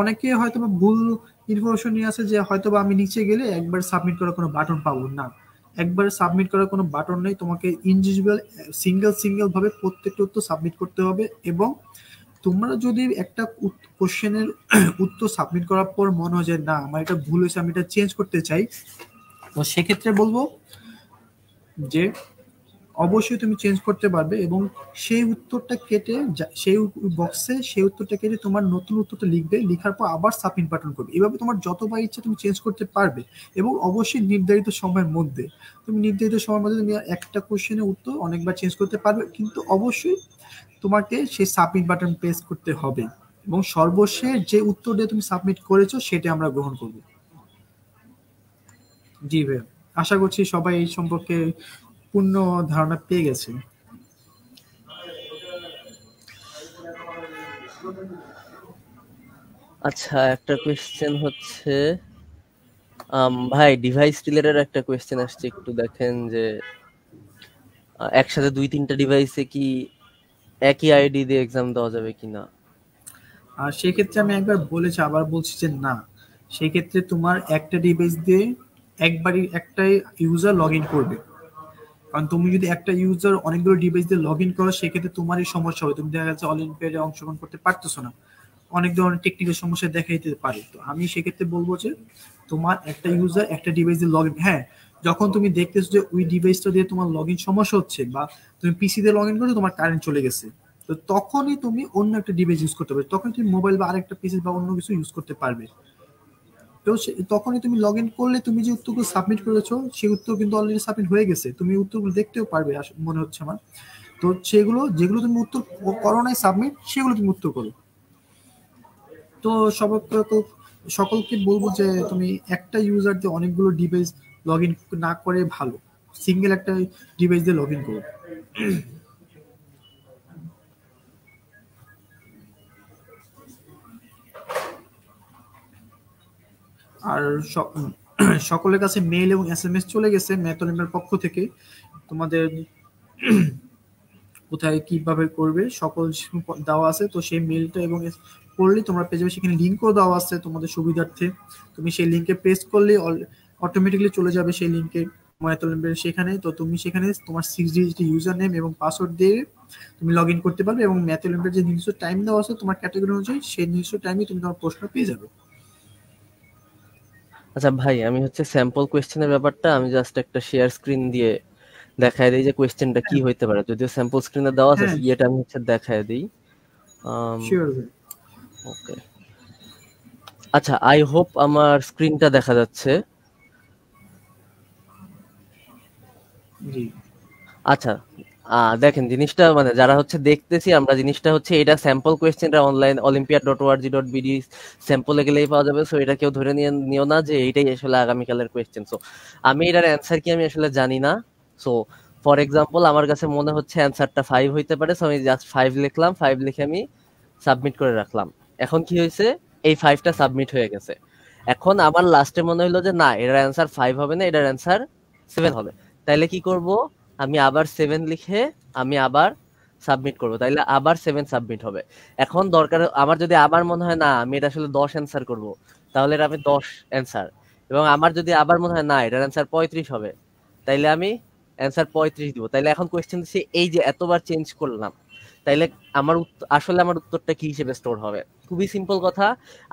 অনেকে হয়তো ভুল ইনফরমেশন নিয়ে আসে যে হয়তো বা আমি নিচে গেলে একবার সাবমিট করার কোনো বাটন পাবো না। একবার সাবমিট করার কোনো বাটন নেই, তোমাকে ইনডিভিজুয়াল সিঙ্গেল সিঙ্গেল ভাবে প্রত্যেকটা উত্তর সাবমিট করতে হবে এবং তোমরা যদি একটা কোশ্চেনের (clears throat) উত্তর সাবমিট করার পর মনে হয় যে না, আমার এটা ভুল হয়েছে, আমি এটা চেঞ্জ করতে চাই, তো সেক্ষেত্রে বলব যে অবশ্যই তুমি চেঞ্জ করতে পারবে এবং সেই উত্তরটা কেটে সেই বক্সে সেই উত্তরটা কেটে তোমার নতুন উত্তরটা লিখবে, লিখার পর আবার সাবমিট বাটন করবে। এভাবে তোমার যতবার ইচ্ছা তুমি চেঞ্জ করতে পারবে এবং অবশ্যই নির্ধারিত সময়ের মধ্যে, তুমি নির্ধারিত সময়ের মধ্যে তুমি একটা কোশ্চেনের উত্তর অনেকবার চেঞ্জ করতে পারবে, কিন্তু অবশ্যই তোমাকে সেই সাবমিট বাটন প্রেস করতে হবে এবং সর্বশেষ যে উত্তর দিয়ে তুমি সাবমিট করেছ সেটা আমরা গ্রহণ করব। জি ভাই আশা করছি সবাই এই সম্পর্কে পূর্ণ ধারণা পেয়ে গেছে। আচ্ছা একটা কোয়েশ্চেন হচ্ছে ভাই ডিভাইস রিলেটেড একটা কোয়েশ্চেন আসছে একটু দেখেন যে একসাথে দুই তিনটা ডিভাইসে কি একই আইডি দিয়ে এক্সাম দেওয়া যাবে কিনা? আর সেক্ষেত্রে আমি একবার বলেছি আবার বলছি যে না। সেক্ষেত্রে তোমার একটা ডিভাইস দিয়ে একবারই একটাই ইউজার লগ ইন করবে। কারণ তুমি যদি একটা ইউজার অনেকগুলো ডিভাইস দিয়ে লগ ইন করো, সেক্ষেত্রে তোমারই সমস্যা হবে। তুমি দেখা যাচ্ছে অলিম্পিয়াডে অংশগ্রহণ করতে পারতেছো না। অনেক ধরনের টেকনিক্যাল সমস্যা দেখা দিতে পারে। তো আমি সেক্ষেত্রে বলব যে, তোমার একটা ইউজার একটা ডিভাইস দিয়ে লগ ইন হ্যাঁ যখন তুমি দেখতেছো যে ওই ডিভাইসটা দিয়ে তোমার লগ ইন সমস্যা হচ্ছে বা তুমি পিসি দিয়ে লগ ইন করছ, তোমার কারেন্ট চলে গেছে। তো তখনই তুমি অন্য একটা ডিভাইস ইউজ করতে পারবে। তখন তুমি মোবাইল বা আরেকটা পিসি বা অন্য কিছু ইউজ করতে পারবে। তো তখনই তুমি লগ ইন করলে তুমি যে উত্তরগুলো সাবমিট করেছ, সেই উত্তর কিন্তু অলরেডি সাবমিট হয়ে গেছে। তুমি উত্তরগুলো দেখতেও পারবে মনে হচ্ছে আমার। তো সেগুলো যেগুলো তুমি উত্তর করো নাই সাবমিট সেগুলো তুমি উত্তর করো। তো সব সকলকে বলব যে তুমি একটা ইউজার দিয়ে অনেকগুলো ডিভাইস লগ ইন না করে ভালো। সিঙ্গেল একটা ডিভাইস দিয়ে লগ ইন করো। আর (clears throat) সকলের কাছে মেইল এবং এস এম এস চলে গেছে ম্যাথলিমের পক্ষ থেকে। তোমাদের (clears throat) কোথায় কীভাবে করবে সকল দেওয়া আছে। তো সেই মেইলটা এবং করলে তোমরা পেয়ে যাবে। সেখানে লিঙ্কও দেওয়া আছে তোমাদের সুবিধার্থে। তুমি সেই লিঙ্কে প্রেস করলে অটোমেটিকলি চলে যাবে সেই লিঙ্কে ম্যাথলিমের সেখানে। তো তুমি সেখানে তোমার সিক্স ডিজিট ইউজার নেম এবং পাসওয়ার্ড দিয়ে তুমি লগ ইন করতে পারবে এবং ম্যাথলিমের যে নিজস্ব টাইম দেওয়া আছে তোমার ক্যাটাগরি অনুযায়ী সেই নিজস্ব টাইমে তুমি তোমার প্রশ্ন পেয়ে যাবে। আচ্ছা ভাই আমি হচ্ছে স্যাম্পল কোয়েশ্চেনের ব্যাপারটা আমি জাস্ট একটা শেয়ার স্ক্রিন দিয়ে দেখায় দিই যে কোয়েশ্চেনটা কি হইতে পারে। যদিও স্যাম্পল স্ক্রিনে দেওয়া আছে ইয়েটা আমি হচ্ছে দেখায় দিই। ওকে আচ্ছা আই হোপ আমার স্ক্রিনটা দেখা যাচ্ছে। আচ্ছা দেখেন জিনিসটা মানে যারা হচ্ছে দেখতেছি, আমরা জিনিসটা হচ্ছে এটা স্যাম্পল কোয়েশ্চেনটা online olympiad dot ORG dot BD স্যাম্পলে গেলেই পাওয়া যাবে। সো এটা কেউ ধরে নিয়ে নিও না যে এইটাই আসলে আগামীকালের কোয়েশ্চেন সো আমি এটার অ্যান্সার কি আমি আসলে জানি না। সো ফর এক্সাম্পল আমার কাছে মনে হচ্ছে অ্যান্সারটা ফাইভ হইতে পারে। সো আমি জাস্ট ফাইভ লিখলাম। ফাইভ লিখে আমি সাবমিট করে রাখলাম। এখন কি হয়েছে? এই ফাইভটা সাবমিট হয়ে গেছে। এখন আমার লাস্টে মনে হলো যে না, এটার অ্যান্সার ফাইভ হবে না, এটার অ্যান্সার সেভেন হবে। তাইলে কি করব? আমি আবার সেভেন লিখে আমি আবার সাবমিট করব। তাইলে আবার সেভেন সাবমিট হবে। এখন দরকার, আমার যদি আবার মনে হয় না, আমি এটা আসলে দশ অ্যান্সার করব, তাহলে আমি দশ অ্যান্সার এবং আমার যদি আবার মনে হয় না, এটার অ্যান্সার পঁয়ত্রিশ হবে, তাইলে আমি অ্যান্সার পঁয়ত্রিশ দিব। তাইলে এখন কোয়েশ্চেন দিচ্ছি, এই যে এতবার চেঞ্জ করলাম তাইলে আমার আসলে আমার উত্তরটা কি হিসেবে স্টোর হবে? খুবই সিম্পল কথা।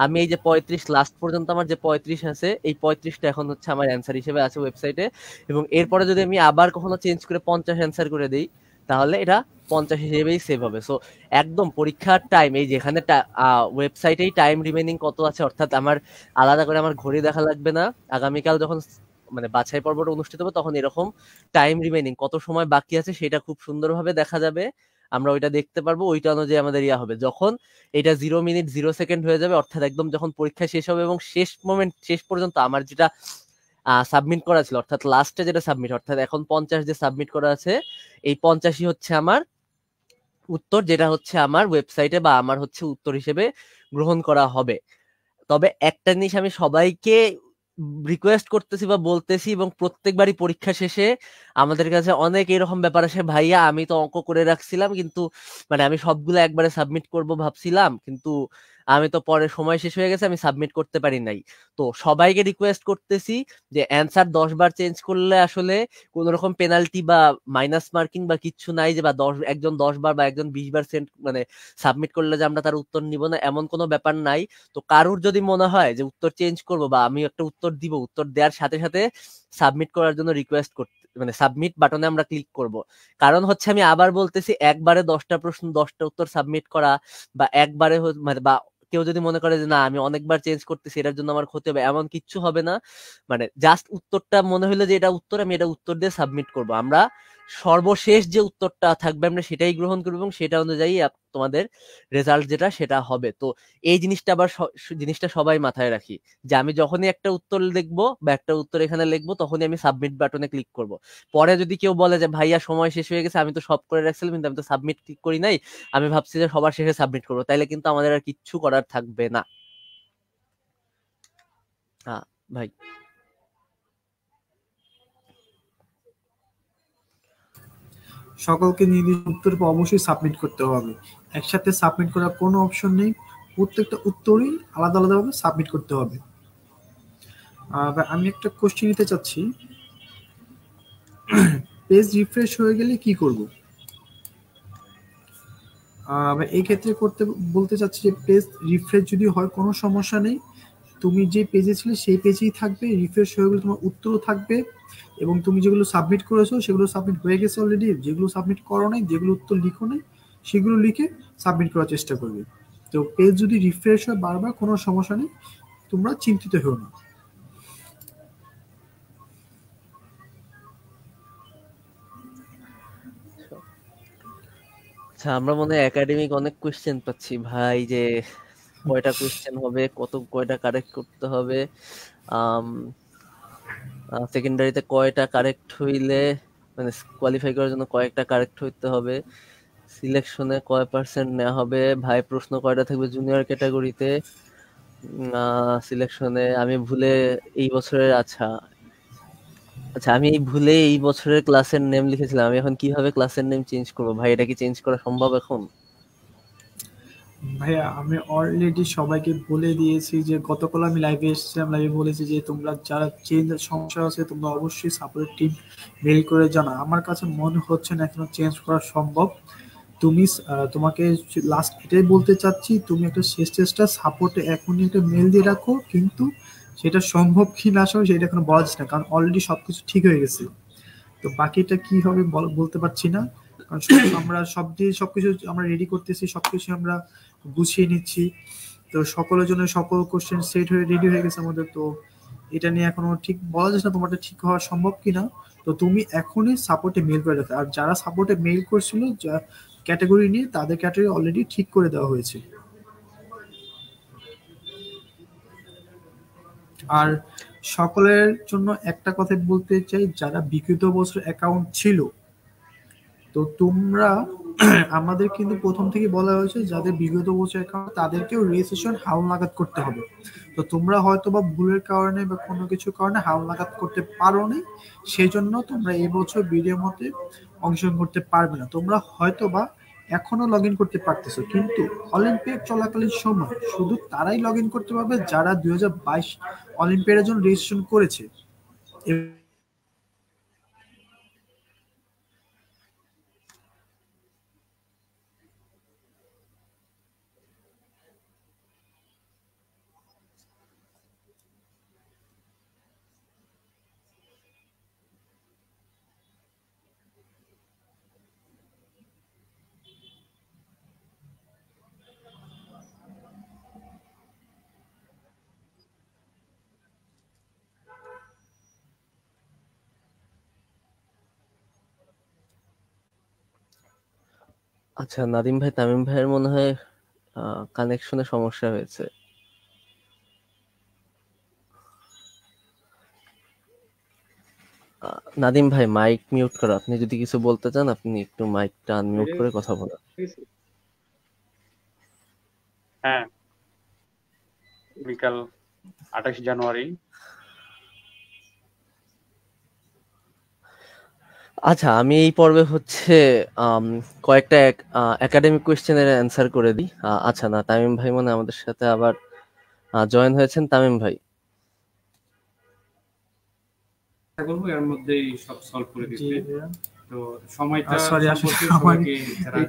আমি এই যে পঁয়ত্রিশ লাস্ট পর্যন্ত আমার যে পঁয়ত্রিশ আছে, এই পঁয়ত্রিশটা এখন হচ্ছে আমার অ্যান্সার হিসেবে আছে ওয়েবসাইটে এবং এরপরে যদি আমি আবার কখনো চেঞ্জ করে পঞ্চাশ অ্যান্সার করে দিই, তাহলে এটা পঞ্চাশ হিসেবেই সেভ হবে। সো একদম পরীক্ষার টাইম এই যেখানে ওয়েবসাইটেই টাইম রিমেনিং কত আছে, অর্থাৎ আমার আলাদা করে আমার ঘড়ি দেখা লাগবে না। আগামীকাল যখন মানে বাছাই পর্বটা অনুষ্ঠিত হবে, তখন এরকম টাইম রিমেনিং কত সময় বাকি আছে, সেটা খুব সুন্দরভাবে দেখা যাবে। আমরা ওইটা দেখতে পারব, ওইটা অনুযায়ী আমাদের ইয়া হবে। যখন এটা জিরো মিনিট জিরো সেকেন্ড হয়ে যাবে, অর্থাৎ একদম যখন পরীক্ষা শেষ হবে এবং শেষ মোমেন্ট শেষ পর্যন্ত আমার যেটা সাবমিট করা ছিল, অর্থাৎ লাস্টে যেটা সাবমিট অর্থাৎ এখন পঞ্চাশ যে সাবমিট করা আছে, এই পঞ্চাশই হচ্ছে আমার উত্তর, যেটা হচ্ছে আমার ওয়েবসাইটে বা আমার হচ্ছে উত্তর হিসেবে গ্রহণ করা হবে। তবে একটা জিনিস আমি সবাইকে রিকোয়েস্ট করতেছি বা বলতেছি এবং প্রত্যেকবারই পরীক্ষা শেষে আমাদের কাছে অনেক এরকম ব্যাপার আসে, ভাইয়া, আমি তো অঙ্ক করে রাখছিলাম, কিন্তু মানে আমি সবগুলো একবারে সাবমিট করব ভাবছিলাম, কিন্তু আমি তো পরে সময় শেষ হয়ে গেছে, আমি সাবমিট করতে পারি নাই। তো সবাইকে রিকোয়েস্ট করতেছি যে অ্যান্সার দশ বার চেঞ্জ করলে আসলে কোন রকম পেনাল্টি বা মাইনাস মার্কিং বা কিচ্ছু নাই যে বা দশ, একজন দশ বার বা একজন বিশ বার সেন্ট মানে সাবমিট করলে যে আমরা তার উত্তর নিব না, এমন কোনো ব্যাপার নাই। তো কারুর যদি মনে হয় যে উত্তর চেঞ্জ করব বা আমি একটা উত্তর দিব, উত্তর দেওয়ার সাথে সাথে সাবমিট করার জন্য রিকোয়েস্ট করতে মানে সাবমিট বাটনে আমরা ক্লিক করব। কারণ হচ্ছে আমি আবার বলতেছি, একবারে দশটা প্রশ্ন, দশটা উত্তর সাবমিট করা বা একবারে মানে বা কেউ যদি মনে করে যে, না, আমি অনেকবার চেঞ্জ করতেছি, এটার জন্য আমার ক্ষতি হবে, এমন কিচ্ছু হবে না। মানে জাস্ট উত্তরটা মনে হলো যে, এটা উত্তর, আমি এটা উত্তর দিয়ে সাবমিট করব। আমরা সর্বশেষ যে উত্তরটা থাকবে আমরা সেটাই গ্রহণ করব এবং সেটা অনুযায়ী তোমাদের রেজাল্ট যেটা সেটা হবে। তো এই জিনিসটা আবার জিনিসটা সবাই মাথায় রাখি যে আমি যখনই একটা উত্তর লিখব বা একটা উত্তর এখানে লিখব তখনই আমি সাবমিট বাটনে ক্লিক করব। পরে যদি কেউ বলে যে, ভাইয়া, সময় শেষ হয়ে গেছে, আমি তো সব করে রাখছিলাম কিন্তু আমি তো সাবমিট ক্লিক করি নাই, আমি ভাবছি যে সবার শেষে সাবমিট করব। তাইলে কিন্তু আমাদের আর কিচ্ছু করার থাকবে না। হ্যাঁ ভাই। সকলকে নির্দিষ্ট উত্তর অবশ্যই সাবমিট করতে হবে। একসাথে সাবমিট করার কোনো অপশন নেই। প্রত্যেকটা উত্তরই আলাদা আলাদাভাবে সাবমিট করতে হবে। আমি একটা কোশ্চেন নিতে চাচ্ছি। পেজ রিফ্রেশ হয়ে গেলে কি করব? এই ক্ষেত্রে করতে বলতে চাচ্ছি যে পেজ রিফ্রেশ যদি হয় কোনো সমস্যা নেই। তুমি যে পেজে ছিলে সেই পেজেই থাকবে রিফ্রেশ হয়ে গেলে তোমার উত্তরও থাকবে এবং তুমি যেগুলো সাবমিট করেছ সেগুলো সাবমিট হয়ে গেছে অলরেডি যেগুলো সাবমিট করো নাই, যেগুলো উত্তর লিখো নাই, সেগুলো লিখে সাবমিট করার চেষ্টা করবে। তো পেজ যদি রিফ্রেশ হয় বারবার, কোনো সমস্যা নেই, তোমরা চিন্তিত হও না। আচ্ছা আমরা মনে হয় একাডেমিক অনেক কোয়েশ্চেন পাচ্ছি। ভাই, যে কয়টা কোশ্চেন হবে, কত কয়টা কারেক্ট করতে হবে সেকেন্ডারিতে কয়টা কারেক্ট হইলে মানে কোয়ালিফাই করার জন্য কয়েকটা কারেক্ট হইতে হবে সিলেকশনে কয় পার্সেন্ট নেওয়া হবে, ভাই প্রশ্ন কয়টা থাকবে জুনিয়র ক্যাটাগরিতে সিলেকশনে আমি ভুলে এই বছরের আচ্ছা আচ্ছা আমি এই ভুলে এই বছরের ক্লাসের নেম লিখেছিলাম, আমি এখন কীভাবে ক্লাসের নেম চেঞ্জ করব? ভাই, এটা কি চেঞ্জ করা সম্ভব এখন? ভাইয়া, আমি অলরেডি সবাইকে বলে দিয়েছি যে, গতকাল আমি লাইভে এসেছিলাম লাইভে বলেছি যে, তোমরা যারা চেঞ্জ সমস্যা আছে, তোমরা অবশ্যই সাপোর্ট টিম মেল করে জানা আমার কাছে মনে হচ্ছে না এখনও চেঞ্জ করা সম্ভব। তুমি তোমাকে লাস্ট এটাই বলতে চাচ্ছি, তুমি একটা শেষ চেষ্টা সাপোর্টে এখনই একটা মেল দিয়ে রাখো, কিন্তু সেটা সম্ভব কি না সম্ভব সেটা এখন বলা যাচ্ছে না, কারণ অলরেডি সবকিছু ঠিক হয়ে গেছে। তো বাকিটা কি হবে বলতে পারছি না। কারণ (coughs) আমরা সব দিয়ে সবকিছু আমরা রেডি করতেছি, সবকিছু আমরা গুছিয়ে নিচ্ছি। তো সকলের জন্য সকল কোশ্চেন সেট হয়ে রেডি হয়ে গেছে আমাদের। তো এটা নিয়ে এখনও ঠিক বলা যাচ্ছে না তোমারটা ঠিক হওয়া সম্ভব কিনা। তো তুমি এখনই সাপোর্টে মেল করে রাখো। আর যারা সাপোর্টে মেল করছিল, যা ক্যাটাগরি নিয়ে, তাদের ক্যাটাগরি অলরেডি ঠিক করে দেওয়া হয়েছে। আর সকলের জন্য একটা কথা বলতে চাই, যারা বিকৃত বছর অ্যাকাউন্ট ছিল তো তোমরা (clears throat) আমাদের কিন্তু প্রথম থেকে বলা হয়েছে যাদের বিগত বছর তাদেরকেও রেজিস্ট্রেশন হাল নাগাদ করতে হবে। তো তোমরা হয়তো বা ভুলের কারণে বা কোনো কিছু কারণে হাল নাগাদ করতে পারো নি সেই জন্য তোমরা এবছর ভিডিও মতে অংশগ্রহণ করতে পারবে না। তোমরা হয়তো বা এখনও লগ ইন করতে পারতেছো, কিন্তু অলিম্পিয়াড চলাকালীন সময় শুধু তারাই লগ ইন করতে পারবে যারা দুই হাজার বাইশ অলিম্পিয়াডের জন্য রেজিস্ট্রেশন করেছে। আচ্ছা নাদিম ভাই, তামিম ভাইয়ের মনে হয় কানেকশনে সমস্যা হয়েছে। নাদিম ভাই মাইক মিউট করো। আপনি যদি কিছু বলতে চান, আপনি একটু মাইকটা আনমিউট করে কথা বলেন। হ্যাঁ বিকাল আঠাশ জানুয়ারি। আচ্ছা আমি এই পর্বে হচ্ছে কয়েকটা একাডেমিক কোয়েশ্চেনের অ্যান্সার করে দিই। আচ্ছা না তামিম ভাই মনে আমাদের সাথে আবার জয়েন হয়েছেন। তামিম ভাই। করব এর মধ্যেই সব সলভ করে দিতে তো সময়টা সরি আসলে আমার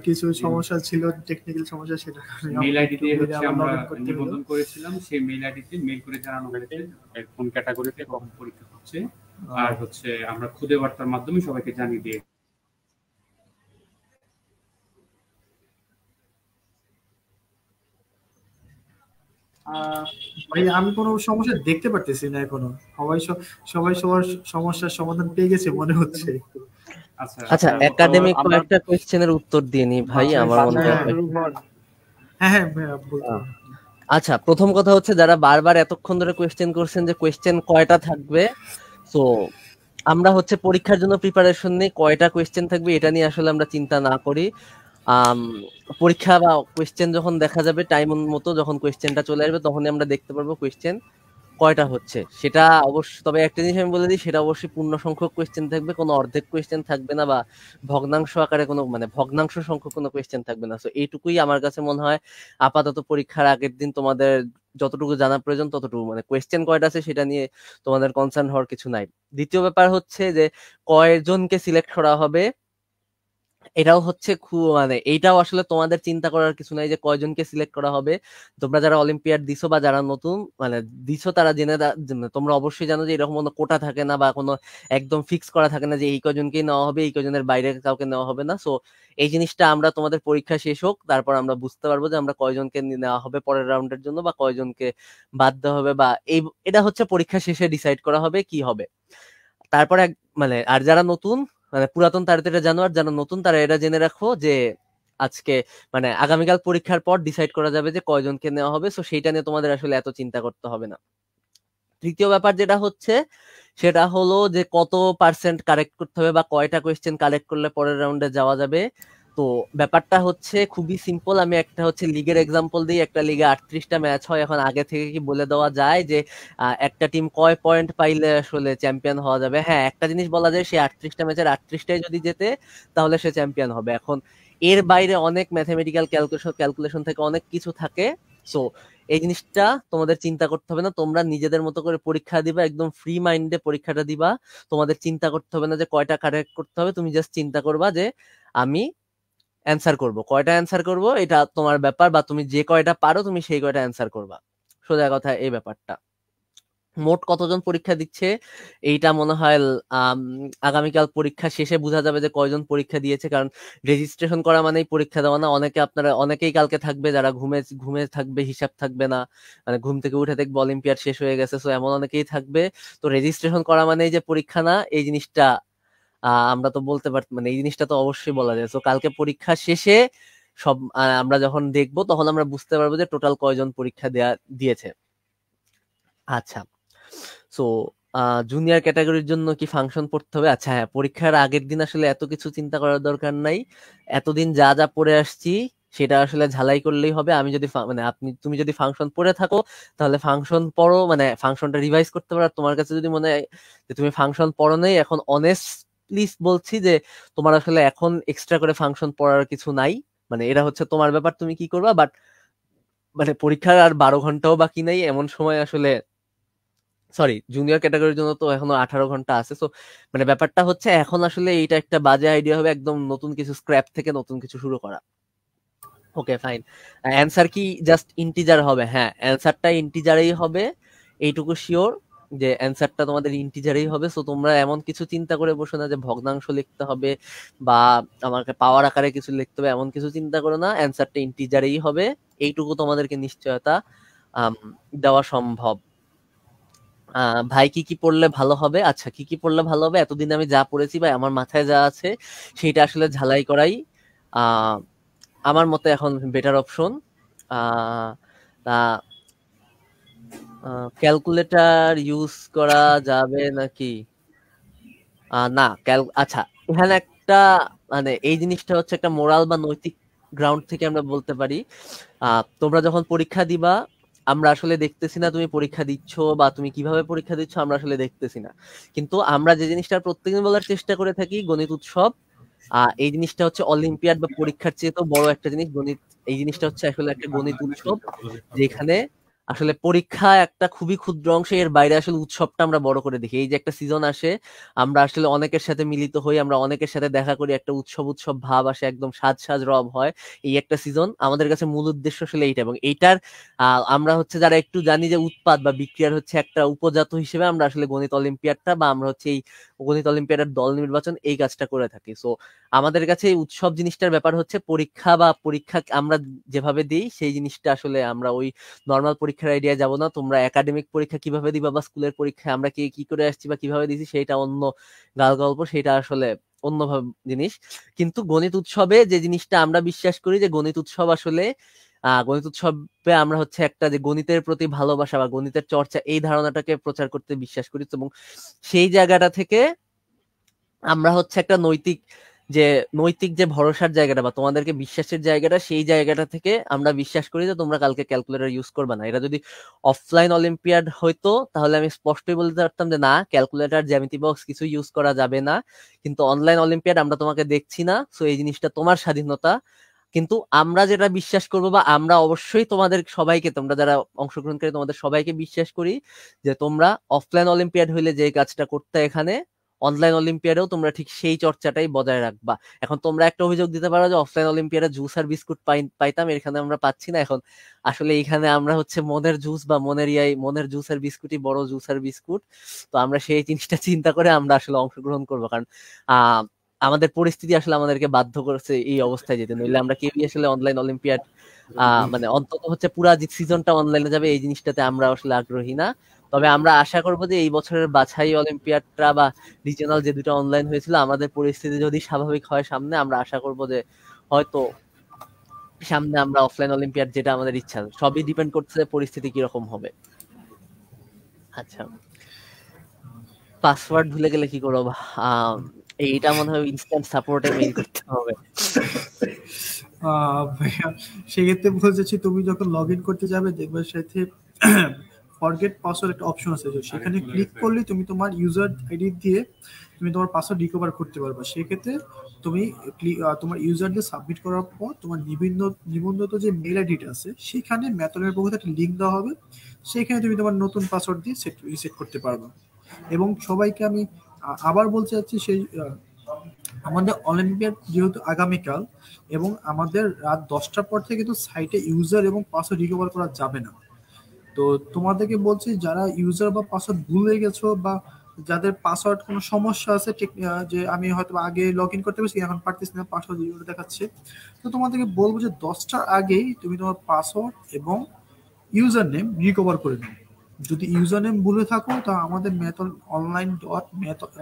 কিছু সমস্যা ছিল টেকনিক্যাল সমস্যা সেটা মেইল আইডি হচ্ছে আমরা নিবন্ধন করেছিলাম সেই মেইল আইডিতে মেইল করে জানানো হয়েছে কোন ক্যাটাগরিতে কখন পরীক্ষা হচ্ছে। আর হচ্ছে আমরা খুদে বার্তার মাধ্যমে সবাইকে জানিয়ে দিয়ে ভাই আমি কোনো সমস্যা দেখতে পারতেছি না এখনও। সবাই সবাই সবার সমস্যার সমাধান পেয়ে গেছে মনে হচ্ছে। আচ্ছা, আচ্ছা একাডেমিক কয়েকটা কোশ্চেনের উত্তর দিয়ে নি ভাই আচ্ছা, আমার মনে হয়। হ্যাঁ হ্যাঁ আচ্ছা প্রথম কথা হচ্ছে যারা বারবার এতক্ষণ ধরে কোয়েশ্চেন করছেন যে কোয়েশ্চেন কয়টা থাকবে তো আমরা হচ্ছে পরীক্ষার জন্য প্রিপারেশন নেই কয়টা কোয়েশ্চেন থাকবে এটা নিয়ে আসলে আমরা চিন্তা না করি। পরীক্ষা বা কোয়েশ্চেন যখন দেখা যাবে টাইম মতো যখন কোয়েশ্চেনটা চলে আসবে তখনই আমরা দেখতে পারব কোয়েশ্চেন কয়টা হচ্ছে? সেটা অবশ্য, তবে একটা জিনিস আমি বলে দিই, সেটা অবশ্যই পূর্ণ সংখ্যক কোয়েশ্চেন থাকবে, কোনো অর্ধেক কোয়েশ্চেন থাকবে না বা ভগ্নাংশ আকারে কোনো মানে ভগ্নাংশ সংখ্যক কোনো কোয়েশ্চেন থাকবে না। সো এইটুকুই আমার কাছে মনে হয়, আপাতত পরীক্ষার আগের দিন তোমাদের যতটুকু জানা প্রয়োজন, ততটুকু মানে কোয়েশ্চেন কয়টা আছে সেটা নিয়ে তোমাদের কনসার্ন হওয়ার কিছু নাই। দ্বিতীয় ব্যাপার হচ্ছে যে, কয়জনকে সিলেক্ট করা হবে? এটাও হচ্ছে খুব মানে এইটাও আসলে তোমাদের চিন্তা করার কিছু নাই যে কয়জনকে সিলেক্ট করা হবে। তোমরা যারা অলিম্পিয়াড দিছো বা যারা নতুন মানে দিছো তারা জেনে তোমরা অবশ্যই জানো যে এরকম কোনো কোটা থাকে না বা কোনো একদম ফিক্স করা থাকে না যে এই কজনকেই নেওয়া হবে, এই কজনের বাইরে কাউকে নেওয়া হবে না। সো এই জিনিসটা আমরা তোমাদের পরীক্ষা শেষ হোক, তারপর আমরা বুঝতে পারব যে আমরা কয়জনকে নেওয়া হবে পরের রাউন্ডের জন্য বা কয়জনকে বাদ দেওয়া হবে বা এই, এটা হচ্ছে পরীক্ষা শেষে ডিসাইড করা হবে কি হবে। তারপর মানে আর যারা নতুন মানে পুরাতন তারা তো এটা জানো আর জানো নতুন তারা এটা জেনে রাখো যে আজকে মানে আগামীকাল পরীক্ষার পর ডিসাইড করা যাবে যে কয়জনকে নেওয়া হবে। সো সেইটা নিয়ে তোমাদের আসলে এত চিন্তা করতে হবে না। তৃতীয় ব্যাপার যেটা হচ্ছে, সেটা হলো যে কত পার্সেন্ট কারেক্ট করতে হবে বা কয়টা কোয়েশ্চেন কালেক্ট করলে পরের রাউন্ডে যাওয়া যাবে। তো ব্যাপারটা হচ্ছে খুবই সিম্পল আমি একটা হচ্ছে লিগের এক্সাম্পল দিই, একটা লিগে আটত্রিশটা ম্যাচ হয়, এখন আগে থেকে কি বলে দেওয়া যায় যে একটা টিম কয় পয়েন্ট পাইলে আসলে চ্যাম্পিয়ন হওয়া যাবে? হ্যাঁ একটা জিনিস বলা যায়, সে আটত্রিশটা ম্যাচের আটত্রিশটাই যদি যেতে তাহলে সে চ্যাম্পিয়ন হবে। এখন এর বাইরে অনেক ম্যাথামেটিক্যাল ক্যালকুলেশন ক্যালকুলেশন থেকে অনেক কিছু থাকে। সো এই জিনিসটা তোমাদের চিন্তা করতে হবে না, তোমরা নিজেদের মতো করে পরীক্ষা দিবা, একদম ফ্রি মাইন্ডে পরীক্ষাটা দিবা। তোমাদের চিন্তা করতে হবে না যে কয়টা কারেক্ট করতে হবে, তুমি জাস্ট চিন্তা করবা যে, আমি অ্যান্সার করব। কয়টা অ্যান্সার করব? এটা তোমার ব্যাপার বা তুমি যে কয়টা পারো, তুমি সেই কয়টা অ্যান্সার করবা। সোজা কথা এই ব্যাপারটা। মোট কতজন পরীক্ষা দিচ্ছে? এইটা মনে হয় আগামীকাল পরীক্ষা শেষে বোঝা যাবে যে কয়জন পরীক্ষা দিয়েছে, কারণ রেজিস্ট্রেশন করা মানেই পরীক্ষা দেওয়া না। অনেকে আপনারা, অনেকেই কালকে থাকবে, যারা ঘুমে ঘুমে থাকবে, হিসাব থাকবে না। মানে ঘুম থেকে উঠে দেখবে অলিম্পিয়াড শেষ হয়ে গেছে সো এমন অনেকেই থাকবে। তো রেজিস্ট্রেশন করা মানেই যে পরীক্ষা না, এই জিনিসটা আমরা তো বলতে পারতাম মানে এই জিনিসটা তো অবশ্যই বলা যায়। তো কালকে পরীক্ষা শেষে সব আমরা যখন দেখব তখন আমরা বুঝতে পারব যে টোটাল কয়জন পরীক্ষা দেয়া, দিয়েছে। আচ্ছা। সো জুনিয়র ক্যাটাগরির জন্য কি ফাংশন পড়তে হবে? আচ্ছা হ্যাঁ পরীক্ষার আগের দিন আসলে এত কিছু চিন্তা করার দরকার নাই। এতদিন যা যা পড়ে আসছি সেটা আসলে ঝালাই করলেই হবে। আমি যদি মানে আপনি, তুমি যদি ফাংশন পড়ে থাকো তাহলে ফাংশন পড়ো মানে ফাংশনটা রিভাইজ করতে পারো। তোমার কাছে যদি মনে হয় যে তুমি ফাংশন পড়ো নেই, এখন অনেস্ট প্লিজ বলছি যে, তোমার আসলে এখন এক্সট্রা করে ফাংশন পড়ার কিছু নাই। মানে এটা হচ্ছে তোমার ব্যাপার, তুমি কি করবা? বাট মানে পরীক্ষার আর বারো ঘন্টাও বাকি নাই। এমন সময় আসলে সরি জুনিয়র ক্যাটাগরির জন্য তো এখনও আঠারো ঘণ্টা আছে। সো মানে ব্যাপারটা হচ্ছে এখন আসলে এইটা একটা বাজে আইডিয়া হবে একদম নতুন কিছু স্ক্র্যাপ থেকে নতুন কিছু শুরু করা। ওকে ফাইন অ্যান্সার কি জাস্ট ইন্টিজার হবে? হ্যাঁ অ্যান্সারটা ইন্টিজারেই হবে। এইটুকু শিওর যে অ্যান্সারটা তোমাদের ইন্টিজারেই হবে সো তোমরা এমন কিছু চিন্তা করে বসো না যে ভগ্নাংশ লিখতে হবে বা আমাকে পাওয়ার আকারে কিছু লিখতে হবে, এমন কিছু চিন্তা করো না অ্যান্সারটা ইন্টিজারেই হবে, এইটুকু তোমাদেরকে নিশ্চয়তা দেওয়া সম্ভব। ভাই কি কি পড়লে ভালো হবে? আচ্ছা কি কি পড়লে ভালো হবে? এতদিন আমি যা পড়েছি বা আমার মাথায় যা আছে সেটা আসলে ঝালাই করাই। আমার মতে এখন বেটার অপশন তা ক্যালকুলেটর ইউজ করা যাবে নাকি? না আচ্ছা এখানে একটা মানে এই জিনিসটা হচ্ছে একটা মোরাল বা নৈতিক গ্রাউন্ড থেকে আমরা বলতে পারি। তোমরা যখন পরীক্ষা দিবা, আমরা আসলে দেখতেছি না তুমি পরীক্ষা দিচ্ছ বা তুমি কীভাবে পরীক্ষা দিচ্ছ, আমরা আসলে দেখতেছি না। কিন্তু আমরা যে জিনিসটা প্রত্যেকদিন বলার চেষ্টা করে থাকি, গণিত উৎসব এই জিনিসটা হচ্ছে অলিম্পিয়াড বা পরীক্ষার চেয়ে তো বড় একটা জিনিস। গণিত, এই জিনিসটা হচ্ছে আসলে একটা গণিত উৎসব, যেখানে আসলে পরীক্ষা একটা খুবই ক্ষুদ্র অংশ, এর বাইরে আসলে উৎসবটা আমরা বড় করে দেখি। এই যে একটা সিজন আসে, আমরা আসলে অনেকের সাথে মিলিত হই, আমরা অনেকের সাথে দেখা করি, একটা উৎসব উৎসব ভাব আসে, একদম সাজ সাজ রব হয় এই একটা সিজন আমাদের কাছে মূল উদ্দেশ্য আসলে এইটা এবং এইটার আমরা হচ্ছে যারা একটু জানি যে উৎপাদ বা বিক্রিয়ার হচ্ছে একটা উপজাত হিসেবে আমরা আসলে গণিত অলিম্পিয়াডটা বা আমরা হচ্ছে এই গণিত অলিম্পিয়াডের দল নির্বাচন এই কাজটা করে থাকি। সো আমাদের কাছে উৎসব জিনিসটার ব্যাপার হচ্ছে পরীক্ষা বা পরীক্ষা আমরা যেভাবে দিই, সেই জিনিসটা আসলে আমরা ওই নর্মাল পরীক্ষার আইডিয়া যাব না। তোমরা একাডেমিক পরীক্ষা কীভাবে দিবা বা স্কুলের পরীক্ষা আমরা কি কি করে আসছি বা কীভাবে দিছি সেটা অন্য গাল গল্প, সেটা আসলে অন্যভাবে জিনিস। কিন্তু গণিত উৎসবে যে জিনিসটা আমরা বিশ্বাস করি যে গণিত উৎসব আসলে গণিত উৎসবে আমরা হচ্ছে একটা যে গণিতের প্রতি ভালোবাসা বা গণিতের চর্চা, এই ধারণাটাকে প্রচার করতে বিশ্বাস করি। এবং সেই জায়গাটা থেকে আমরা হচ্ছে একটা নৈতিক যে নৈতিক যে ভরসার জায়গাটা বা তোমাদেরকে বিশ্বাসের জায়গাটা, সেই জায়গাটা থেকে আমরা বিশ্বাস করি যে, তোমরা কালকে ক্যালকুলেটর ইউজ করবে না। এটা যদি অফলাইন অলিম্পিয়াড হইতো, তাহলে আমি স্পষ্টই বলতে পারতাম যে, না ক্যালকুলেটর জ্যামিতি বক্স কিছু ইউজ করা যাবে না। কিন্তু অনলাইন অলিম্পিয়াড আমরা তোমাকে দেখছি না। সো এই জিনিসটা তোমার স্বাধীনতা। কিন্তু আমরা যেটা বিশ্বাস করব বা আমরা অবশ্যই তোমাদের সবাইকে, তোমরা যারা অংশগ্রহণকারী, তোমাদের সবাইকে বিশ্বাস করি যে তোমরা অফলাইন অলিম্পিয়াড হইলে যে কাজটা করতে এখানে অনলাইন অলিম্পিয়াডেও তোমরা ঠিক সেই চর্চাটাই বজায় রাখবা। এখন তোমরা একটা অভিযোগ দিতে পারো যে অফলাইন অলিম্পিয়াডে জুস আর বিস্কুট পাইতাম এখানে আমরা পাচ্ছি না। এখন আসলে এখানে আমরা হচ্ছে মনের জুস বা মনের ইয়াই মনের জুস আর বিস্কুটই বড় জুস আর বিস্কুট। তো আমরা সেই জিনিসটা চিন্তা করে আমরা আসলে অংশগ্রহণ করব। কারণ, আহ আমাদের পরিস্থিতি আসলে আমাদেরকে বাধ্য করেছে এই অবস্থায় যেতে। নইলে আমরা কেউই আসলে অনলাইন অলিম্পিয়াড মানে অন্তত হচ্ছে পুরা সিজনটা অনলাইনে যাবে, এই জিনিসটাতে আমরা আসলে আগ্রহী না। তবে আমরা আশা করব যে এই বছরের বাছাই অলিম্পিয়াডটা বা রিজিওনাল যে দুটো অনলাইন হয়েছিল, আমাদের পরিস্থিতি যদি স্বাভাবিক হয় সামনে, আমরা আশা করব যে হয়তো সামনে আমরা অফলাইন অলিম্পিয়াড যেটা আমাদের ইচ্ছা, সবই ডিপেন্ড করছে পরিস্থিতি কীরকম হবে। আচ্ছা। পাসওয়ার্ড ভুলে গেলে কি করব? এইটা মনে হয় ইনস্ট্যান্ট সাপোর্টে মেইল করতে হবে। ভাইয়া সেক্ষেত্রে বলতেছি তুমি যখন লগ ইন করতে যাবে দেখবে সাথে ফরগেট পাসওয়ার্ড একটা অপশন আছে। সেখানে ক্লিক করলে তুমি তোমার ইউজার আইডি দিয়ে তুমি তোমার পাসওয়ার্ড রিকভার করতে পারবে। সেক্ষেত্রে তুমি তোমার ইউজার দিয়ে সাবমিট করার পর তোমার নিবন্ধ নিবন্ধিত যে মেল আইডিটা আছে সেখানে ম্যাথনের পক্ষ একটা লিঙ্ক দেওয়া হবে। সেখানে তুমি তোমার নতুন পাসওয়ার্ড দিয়ে সেট রিসেট করতে পারবে। এবং সবাইকে আমি আবার বলতে চাচ্ছি সেই আমাদের অলিম্পিয়াড যেহেতু আগামীকাল এবং আমাদের রাত দশটার পর থেকে তো সাইটে ইউজার এবং পাসওয়ার্ড রিকভার করা যাবে না। তো তোমাদেরকে বলছি, যারা ইউজার বা পাসওয়ার্ড ভুলে গেছো বা যাদের পাসওয়ার্ড কোনো সমস্যা আছে যে আমি হয়তো আগে লগ ইন করতে পারছি, এখন পারতেছি না পাসওয়ার্ড ইউজার দেখাচ্ছে। তো তোমাদেরকে বলব যে দশটার আগেই তুমি তোমার পাসওয়ার্ড এবং ইউজার নেম রিকভার করে নাও। যদি ইউজার নেম ভুলে থাকো, তা আমাদের method online dot method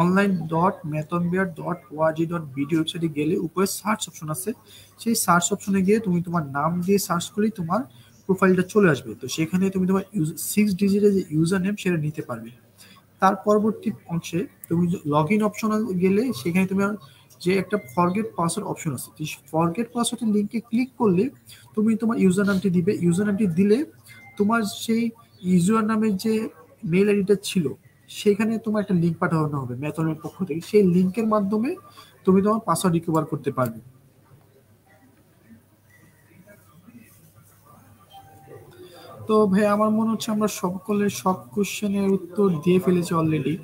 online dot মেথন বিয়ার ডট ওয়াজি ডট ভিডিও ওয়েবসাইটে গেলে উপরে সার্চ অপশন আছে। সেই সার্চ অপশনে গিয়ে তুমি তোমার নাম দিয়ে সার্চ করলেই তোমার প্রোফাইলটা চলে আসবে। তো সেখানে তুমি তোমার সিক্স ডিজিটের যে ইউজার নেম সেটা নিতে পারবে। তার পরবর্তী অংশে তুমি লগ ইন অপশন গেলে সেখানে তুমি যে একটা ফরগেট পাসওয়ার্ড অপশন আছে ফরগেট পাসওয়ার্ডের লিঙ্কে ক্লিক করলে তুমি তোমার ইউজার নামটি দিবে। ইউজার নামটি দিলে তোমার সেই ইউজার নামের যে মেল আইডিটা ছিল, সেখানে তোমার একটা লিঙ্ক পাঠানো হবে ম্যাথনের পক্ষ থেকে। সেই লিঙ্কের মাধ্যমে তুমি তোমার পাসওয়ার্ড রিকভার করতে পারবে। তো ভাই, আমার মনে হচ্ছে আমরা সকলের সব কোশ্চেনের উত্তর দিয়ে ফেলেছি অলরেডি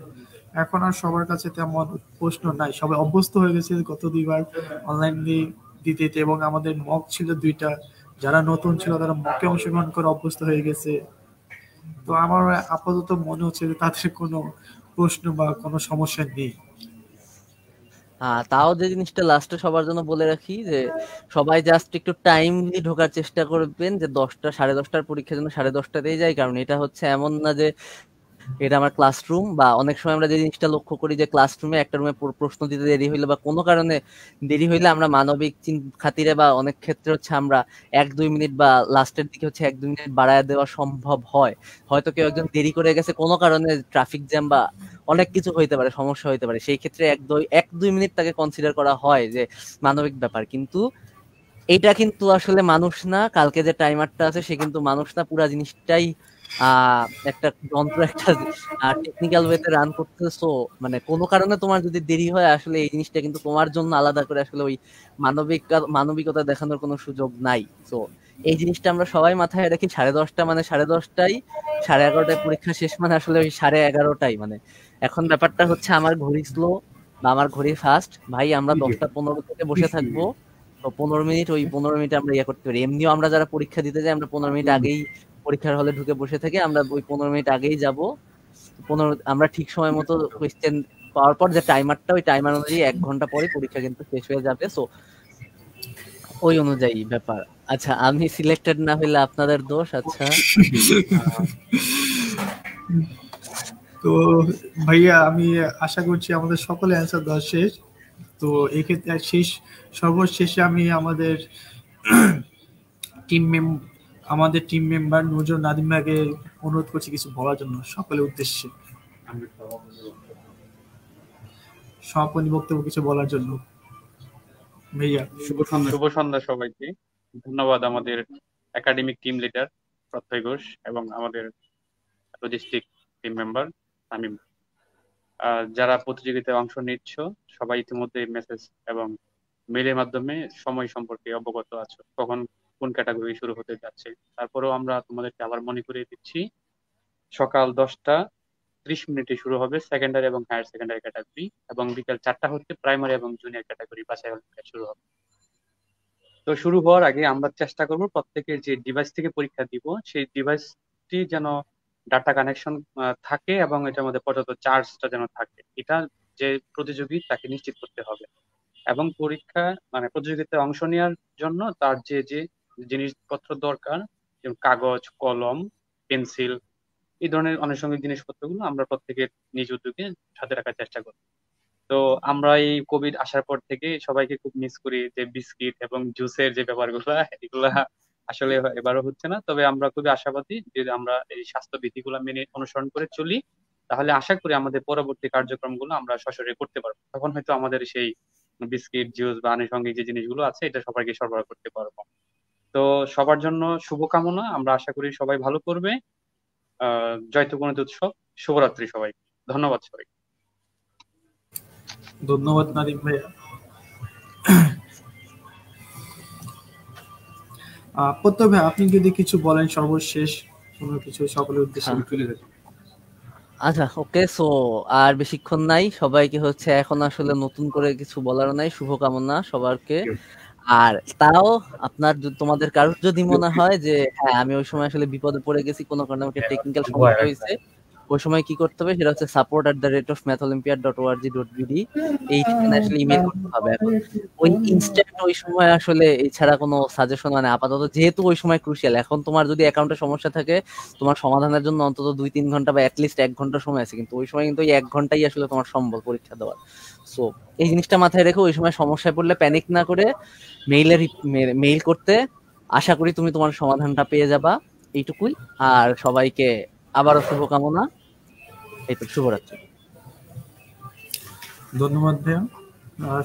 এখন আর সবার কাছে তেমন প্রশ্ন নাই। সবাই অভ্যস্ত হয়ে গেছে গত দুইবার অনলাইন দিতে। এবং আমাদের মক ছিল দুইটা। যারা নতুন ছিল তারা মকে অংশগ্রহণ করে অভ্যস্ত হয়ে গেছে। তো আমার আপাতত মনে হচ্ছে যে তাদের কোনো প্রশ্ন বা কোনো সমস্যা নেই। হ্যাঁ তাও যে জিনিসটা লাস্টে সবার জন্য বলে রাখি যে, সবাই জাস্ট একটু টাইমলি ঢোকার চেষ্টা করবেন যে দশটা, সাড়ে দশটার পরীক্ষার জন্য সাড়ে দশটাতেই যায়। কারণ এটা হচ্ছে এমন না যে এটা আমার ক্লাসরুম বা অনেক সময় আমরা যে জিনিসটা লক্ষ্য করি যে ক্লাসরুমে একটা রুমে প্রশ্ন দিতে দেরি হইলে বা কোনো কারণে দেরি হইলে আমরা মানবিক খাতিরে বা অনেক ক্ষেত্রে হচ্ছে আমরা এক, দুই মিনিট বা লাস্টের দিকে হচ্ছে এক, দুই মিনিট বাড়ায় দেওয়া সম্ভব হয়। হয়তো কেউ একজন দেরি করে গেছে, কোনো কারণে ট্রাফিক জ্যাম বা অনেক কিছু হইতে পারে, সমস্যা হইতে পারে। সেই ক্ষেত্রে এক, দুই এক, দুই মিনিট তাকে কনসিডার করা হয় যে মানবিক ব্যাপার। কিন্তু এটা কিন্তু আসলে মানুষ না, কালকে যে টাইমারটা আছে সে কিন্তু মানুষ না, পুরা জিনিসটাই একটা যন্ত্র একটা টেকনিক্যাল ওয়েতে রান করতেছো মানে কোনো কারণে তোমার যদি দেরি হয় আসলে এই জিনিসটা কিন্তু তোমার জন্য আলাদা করে আসলে ওই মানবিক মানবিকতা দেখানোর কোনো সুযোগ নাই। তো এই জিনিসটা আমরা সবাই মাথায় রাখি সাড়ে দশটা মানে সাড়ে দশটাই সাড়ে এগারোটায় পরীক্ষা শেষ মানে আসলে ওই সাড়ে এগারোটাই মানে। এখন ব্যাপারটা হচ্ছে আমার ঘড়ি স্লো বা আমার ঘড়ি ফাস্ট ভাই আমরা দশটা পনেরো থেকে বসে থাকব। তো পনেরো মিনিট ওই পনেরো মিনিট আমরা ইয়ে করতে পারি। এমনিও আমরা যারা পরীক্ষা দিতে যাই আমরা পনেরো মিনিট আগেই পরীক্ষার হলে ঢুকে বসে থেকে আমরা ওই পনেরো মিনিট আগেই যাব। পনেরো, আমরা ঠিক সময় মতো কোয়েশ্চেন পাওয়ার পর যে টাইমারটা ওই টাইমার অনুযায়ী এক ঘণ্টা পরে পরীক্ষা কিন্তু শেষ হয়ে যাবে। সো ওই অনুযায়ী ব্যাপার। আচ্ছা আমি সিলেক্টেড না হইলে আপনাদের দোষ আচ্ছা। (laughs) তো ভাইয়া, আমি আশা করছি আমাদের সকলে অ্যান্সার দেওয়া শেষ। তো এক্ষেত্রে শেষ, সর্বশেষে আমি আমাদের (clears throat) টিম মেম আমাদের টিম মেম্বার নজর নাদিম ভাইকে অনুরোধ করছি কিছু বলার জন্য। সকলের উদ্দেশ্যে। সমাপনী বক্তব্য কিছু বলার জন্য। ভাইয়া শুভ সন্ধ্যা। শুভ সন্ধ্যা সবাইকে। ধন্যবাদ আমাদের একাডেমিক টিম লিডার প্রত্যয় ঘোষ এবং আমাদের লজিস্টিক টিম মেম্বার তামিম। যারা প্রতিযোগিতায় অংশ নিচ্ছ সবাই ইতিমধ্যে মেসেজ এবং মেলের মাধ্যমে সময় সম্পর্কে অবগত আছো। কখন কোন ক্যাটাগরি শুরু হতে যাচ্ছে। তারপরেও আমরা তোমাদেরকে আবার মনে করিয়ে দিচ্ছি, সকাল দশটা ত্রিশ মিনিটে শুরু হবে সেকেন্ডারি এবং হায়ার সেকেন্ডারি ক্যাটাগরি এবং বিকেল চারটা হচ্ছে প্রাইমারি এবং জুনিয়র ক্যাটাগরি বাছাই শুরু হবে। তো শুরু হওয়ার আগে আমরা চেষ্টা করব প্রত্যেকের যে ডিভাইস থেকে পরীক্ষা দিব, সেই ডিভাইসটি যেন ডাটা কানেকশন থাকে এবং এটার মধ্যে পর্যাপ্ত চার্জটা যেন থাকে। এটা যে প্রতিযোগী তাকে নিশ্চিত করতে হবে। এবং পরীক্ষা মানে প্রতিযোগিতায় অংশ নেওয়ার জন্য তার যে যে জিনিসপত্র দরকার, যেমন কাগজ, কলম, পেন্সিল, এই ধরনের আনুষঙ্গিক জিনিসপত্রগুলো আমরা প্রত্যেকের নিজ উদ্যোগে সাথে রাখার চেষ্টা করি। তো আমরা এই কোভিড আসার পর থেকে সবাইকে খুব মিস করি যে বিস্কিট এবং জুসের যে ব্যাপারগুলো, এগুলা আসলে এবারও হচ্ছে না। তবে আমরা খুবই আশাবাদী যে আমরা এই স্বাস্থ্য বিধিগুলো মেনে অনুসরণ করে চলি। তাহলে আশা করি আমাদের পরবর্তী কার্যক্রমগুলো আমরা সশরে করতে পারব। তখন হয়তো আমাদের সেই বিস্কিট জুস বা আনুষঙ্গিক যে জিনিসগুলো আছে, এটা সবাইকে সরবরাহ করতে পারব। তো সবার জন্য শুভকামনা। আমরা আশা করি সবাই ভালো করবে। জয়ত গণিত উৎসব। শুভরাত্রি সবাই। ধন্যবাদ সবাই ধন্যবাদ নাদিম ভাইয়া। প্রত্যয় ভাই আপনি যদি কিছু বলেন সর্বশেষ কোনো কিছু সকলের উদ্দেশ্যে হ্যাঁ। চলে যাচ্ছে আচ্ছা ওকে সো আর বেশিক্ষণ নাই। সবাইকে হচ্ছে এখন আসলে নতুন করে কিছু বলার নাই। শুভকামনা সবারকে। আর তাও আপনার তোমাদের কারোর যদি মনে হয় যে হ্যাঁ আমি ওই সময় আসলে বিপদে পড়ে গেছি কোনো কারণে আমাকে টেকনিক্যাল সমস্যা হয়েছে ওই সময় কি করতে হবে? সেটা হচ্ছে support at the rate of math olympiad dot ORG dot BD এই ঠিকানা আসলে ইমেল করতে হবে। এখন ওই ইনস্ট্যান্ট ওই সময় আসলে এছাড়া কোনো সাজেশন মানে আপাতত যেহেতু ওই সময় ক্রুশিয়াল এখন তোমার যদি অ্যাকাউন্টে সমস্যা থাকে তোমার সমাধানের জন্য অন্তত দুই তিন ঘণ্টা বা অ্যাটলিস্ট এক ঘণ্টা সময় আছে কিন্তু ওই সময় কিন্তু ওই এক ঘন্টাই আসলে তোমার সম্ভব পরীক্ষা দেওয়ার। সো এই জিনিসটা মাথায় রেখে ওই সময় সমস্যায় পড়লে প্যানিক না করে মেইলের মেইল করতে আশা করি তুমি তোমার সমাধানটা পেয়ে যাবা এইটুকুই। আর সবাইকে আবারও শুভকামনা। এই তো শুভরাত্রি। ধন্যবাদ ভাইয়া।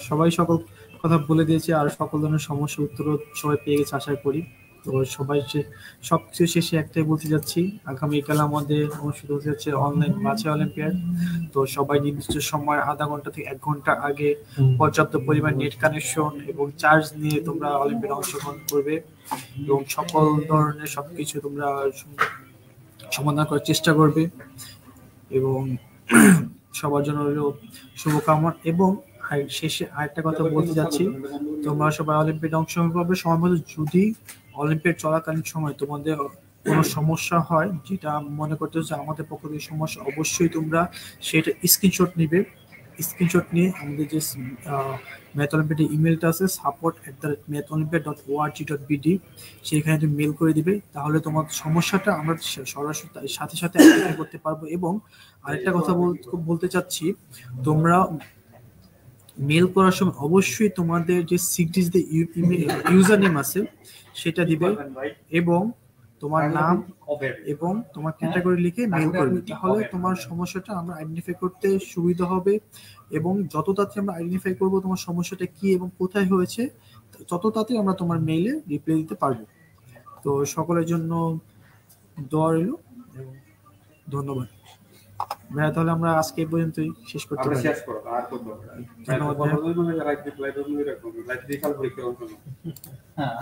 সবাই সকল কথা বলে দিয়েছে, আর সকল ধরনের সমস্যা উত্তর সবাই পেয়ে গেছে আশা করি। তো সবাই সব কিছু শেষে একটাই বলতে যাচ্ছি আগামীকাল আমাদের অনুষ্ঠিত হতে যাচ্ছে অনলাইন বাছাই অলিম্পিয়াড। তো সবাই নির্দিষ্ট সময় আধা ঘণ্টা থেকে এক ঘণ্টা আগে পর্যাপ্ত পরিমাণ নেট কানেকশন এবং চার্জ নিয়ে তোমরা অলিম্পিয়াড অংশগ্রহণ করবে এবং সকল ধরনের সবকিছু তোমরা সমাধান করার চেষ্টা করবে এবং সবার জন্য হলো শুভকামনা এবং শেষে আরেকটা কথা বলতে যাচ্ছি তোমরা সবাই অলিম্পিয়াড অংশগ্রহণ করবে। সময় মতো যদি অলিম্পিয়াড চলাকালীন সময় তোমাদের কোনো সমস্যা হয় যেটা মনে করতে হচ্ছে আমাদের পক্ষ থেকে সমস্যা? অবশ্যই তোমরা সেটা স্ক্রিনশট নিবে। স্ক্রিনশট নিয়ে আমাদের যে ম্যাথ অলিম্পিয়াডের ইমেলটা আছে support at the rate math olympiad dot ORG dot BD সেখানে তুমি মেল করে দিবে। তাহলে তোমার সমস্যাটা আমরা সরাসরি সাথে সাথে করতে পারব। এবং আরেকটা কথা বলতে চাচ্ছি, তোমরা মেল করার সময় অবশ্যই তোমাদের যে সিক্সটিজ যে ইউজার নেম আছে সেটা দিবে এবং তোমার নাম এবং তোমার ক্যাটাগরি লিখে মেল করবে তাহলে তোমার সমস্যাটা আমরা আইডেন্টিফাই করতে সুবিধা হবে এবং যত তাড়াতাড়ি আমরা আইডেন্টিফাই করব তোমার সমস্যাটা কি এবং কোথায় হয়েছে তত তাড়াতাড়ি আমরা তোমার মেইলে রিপ্লাই দিতে পারব। তো সকলের জন্য দোয়া রইল এবং ধন্যবাদ। ভাইয়া তাহলে আমরা আজকে এই পর্যন্তই শেষ করতে পারি শেষ করো আর করব ধন্যবাদ লাইভ লাইভ লাইভ দিয়ে কাল পরীক্ষা হ্যাঁ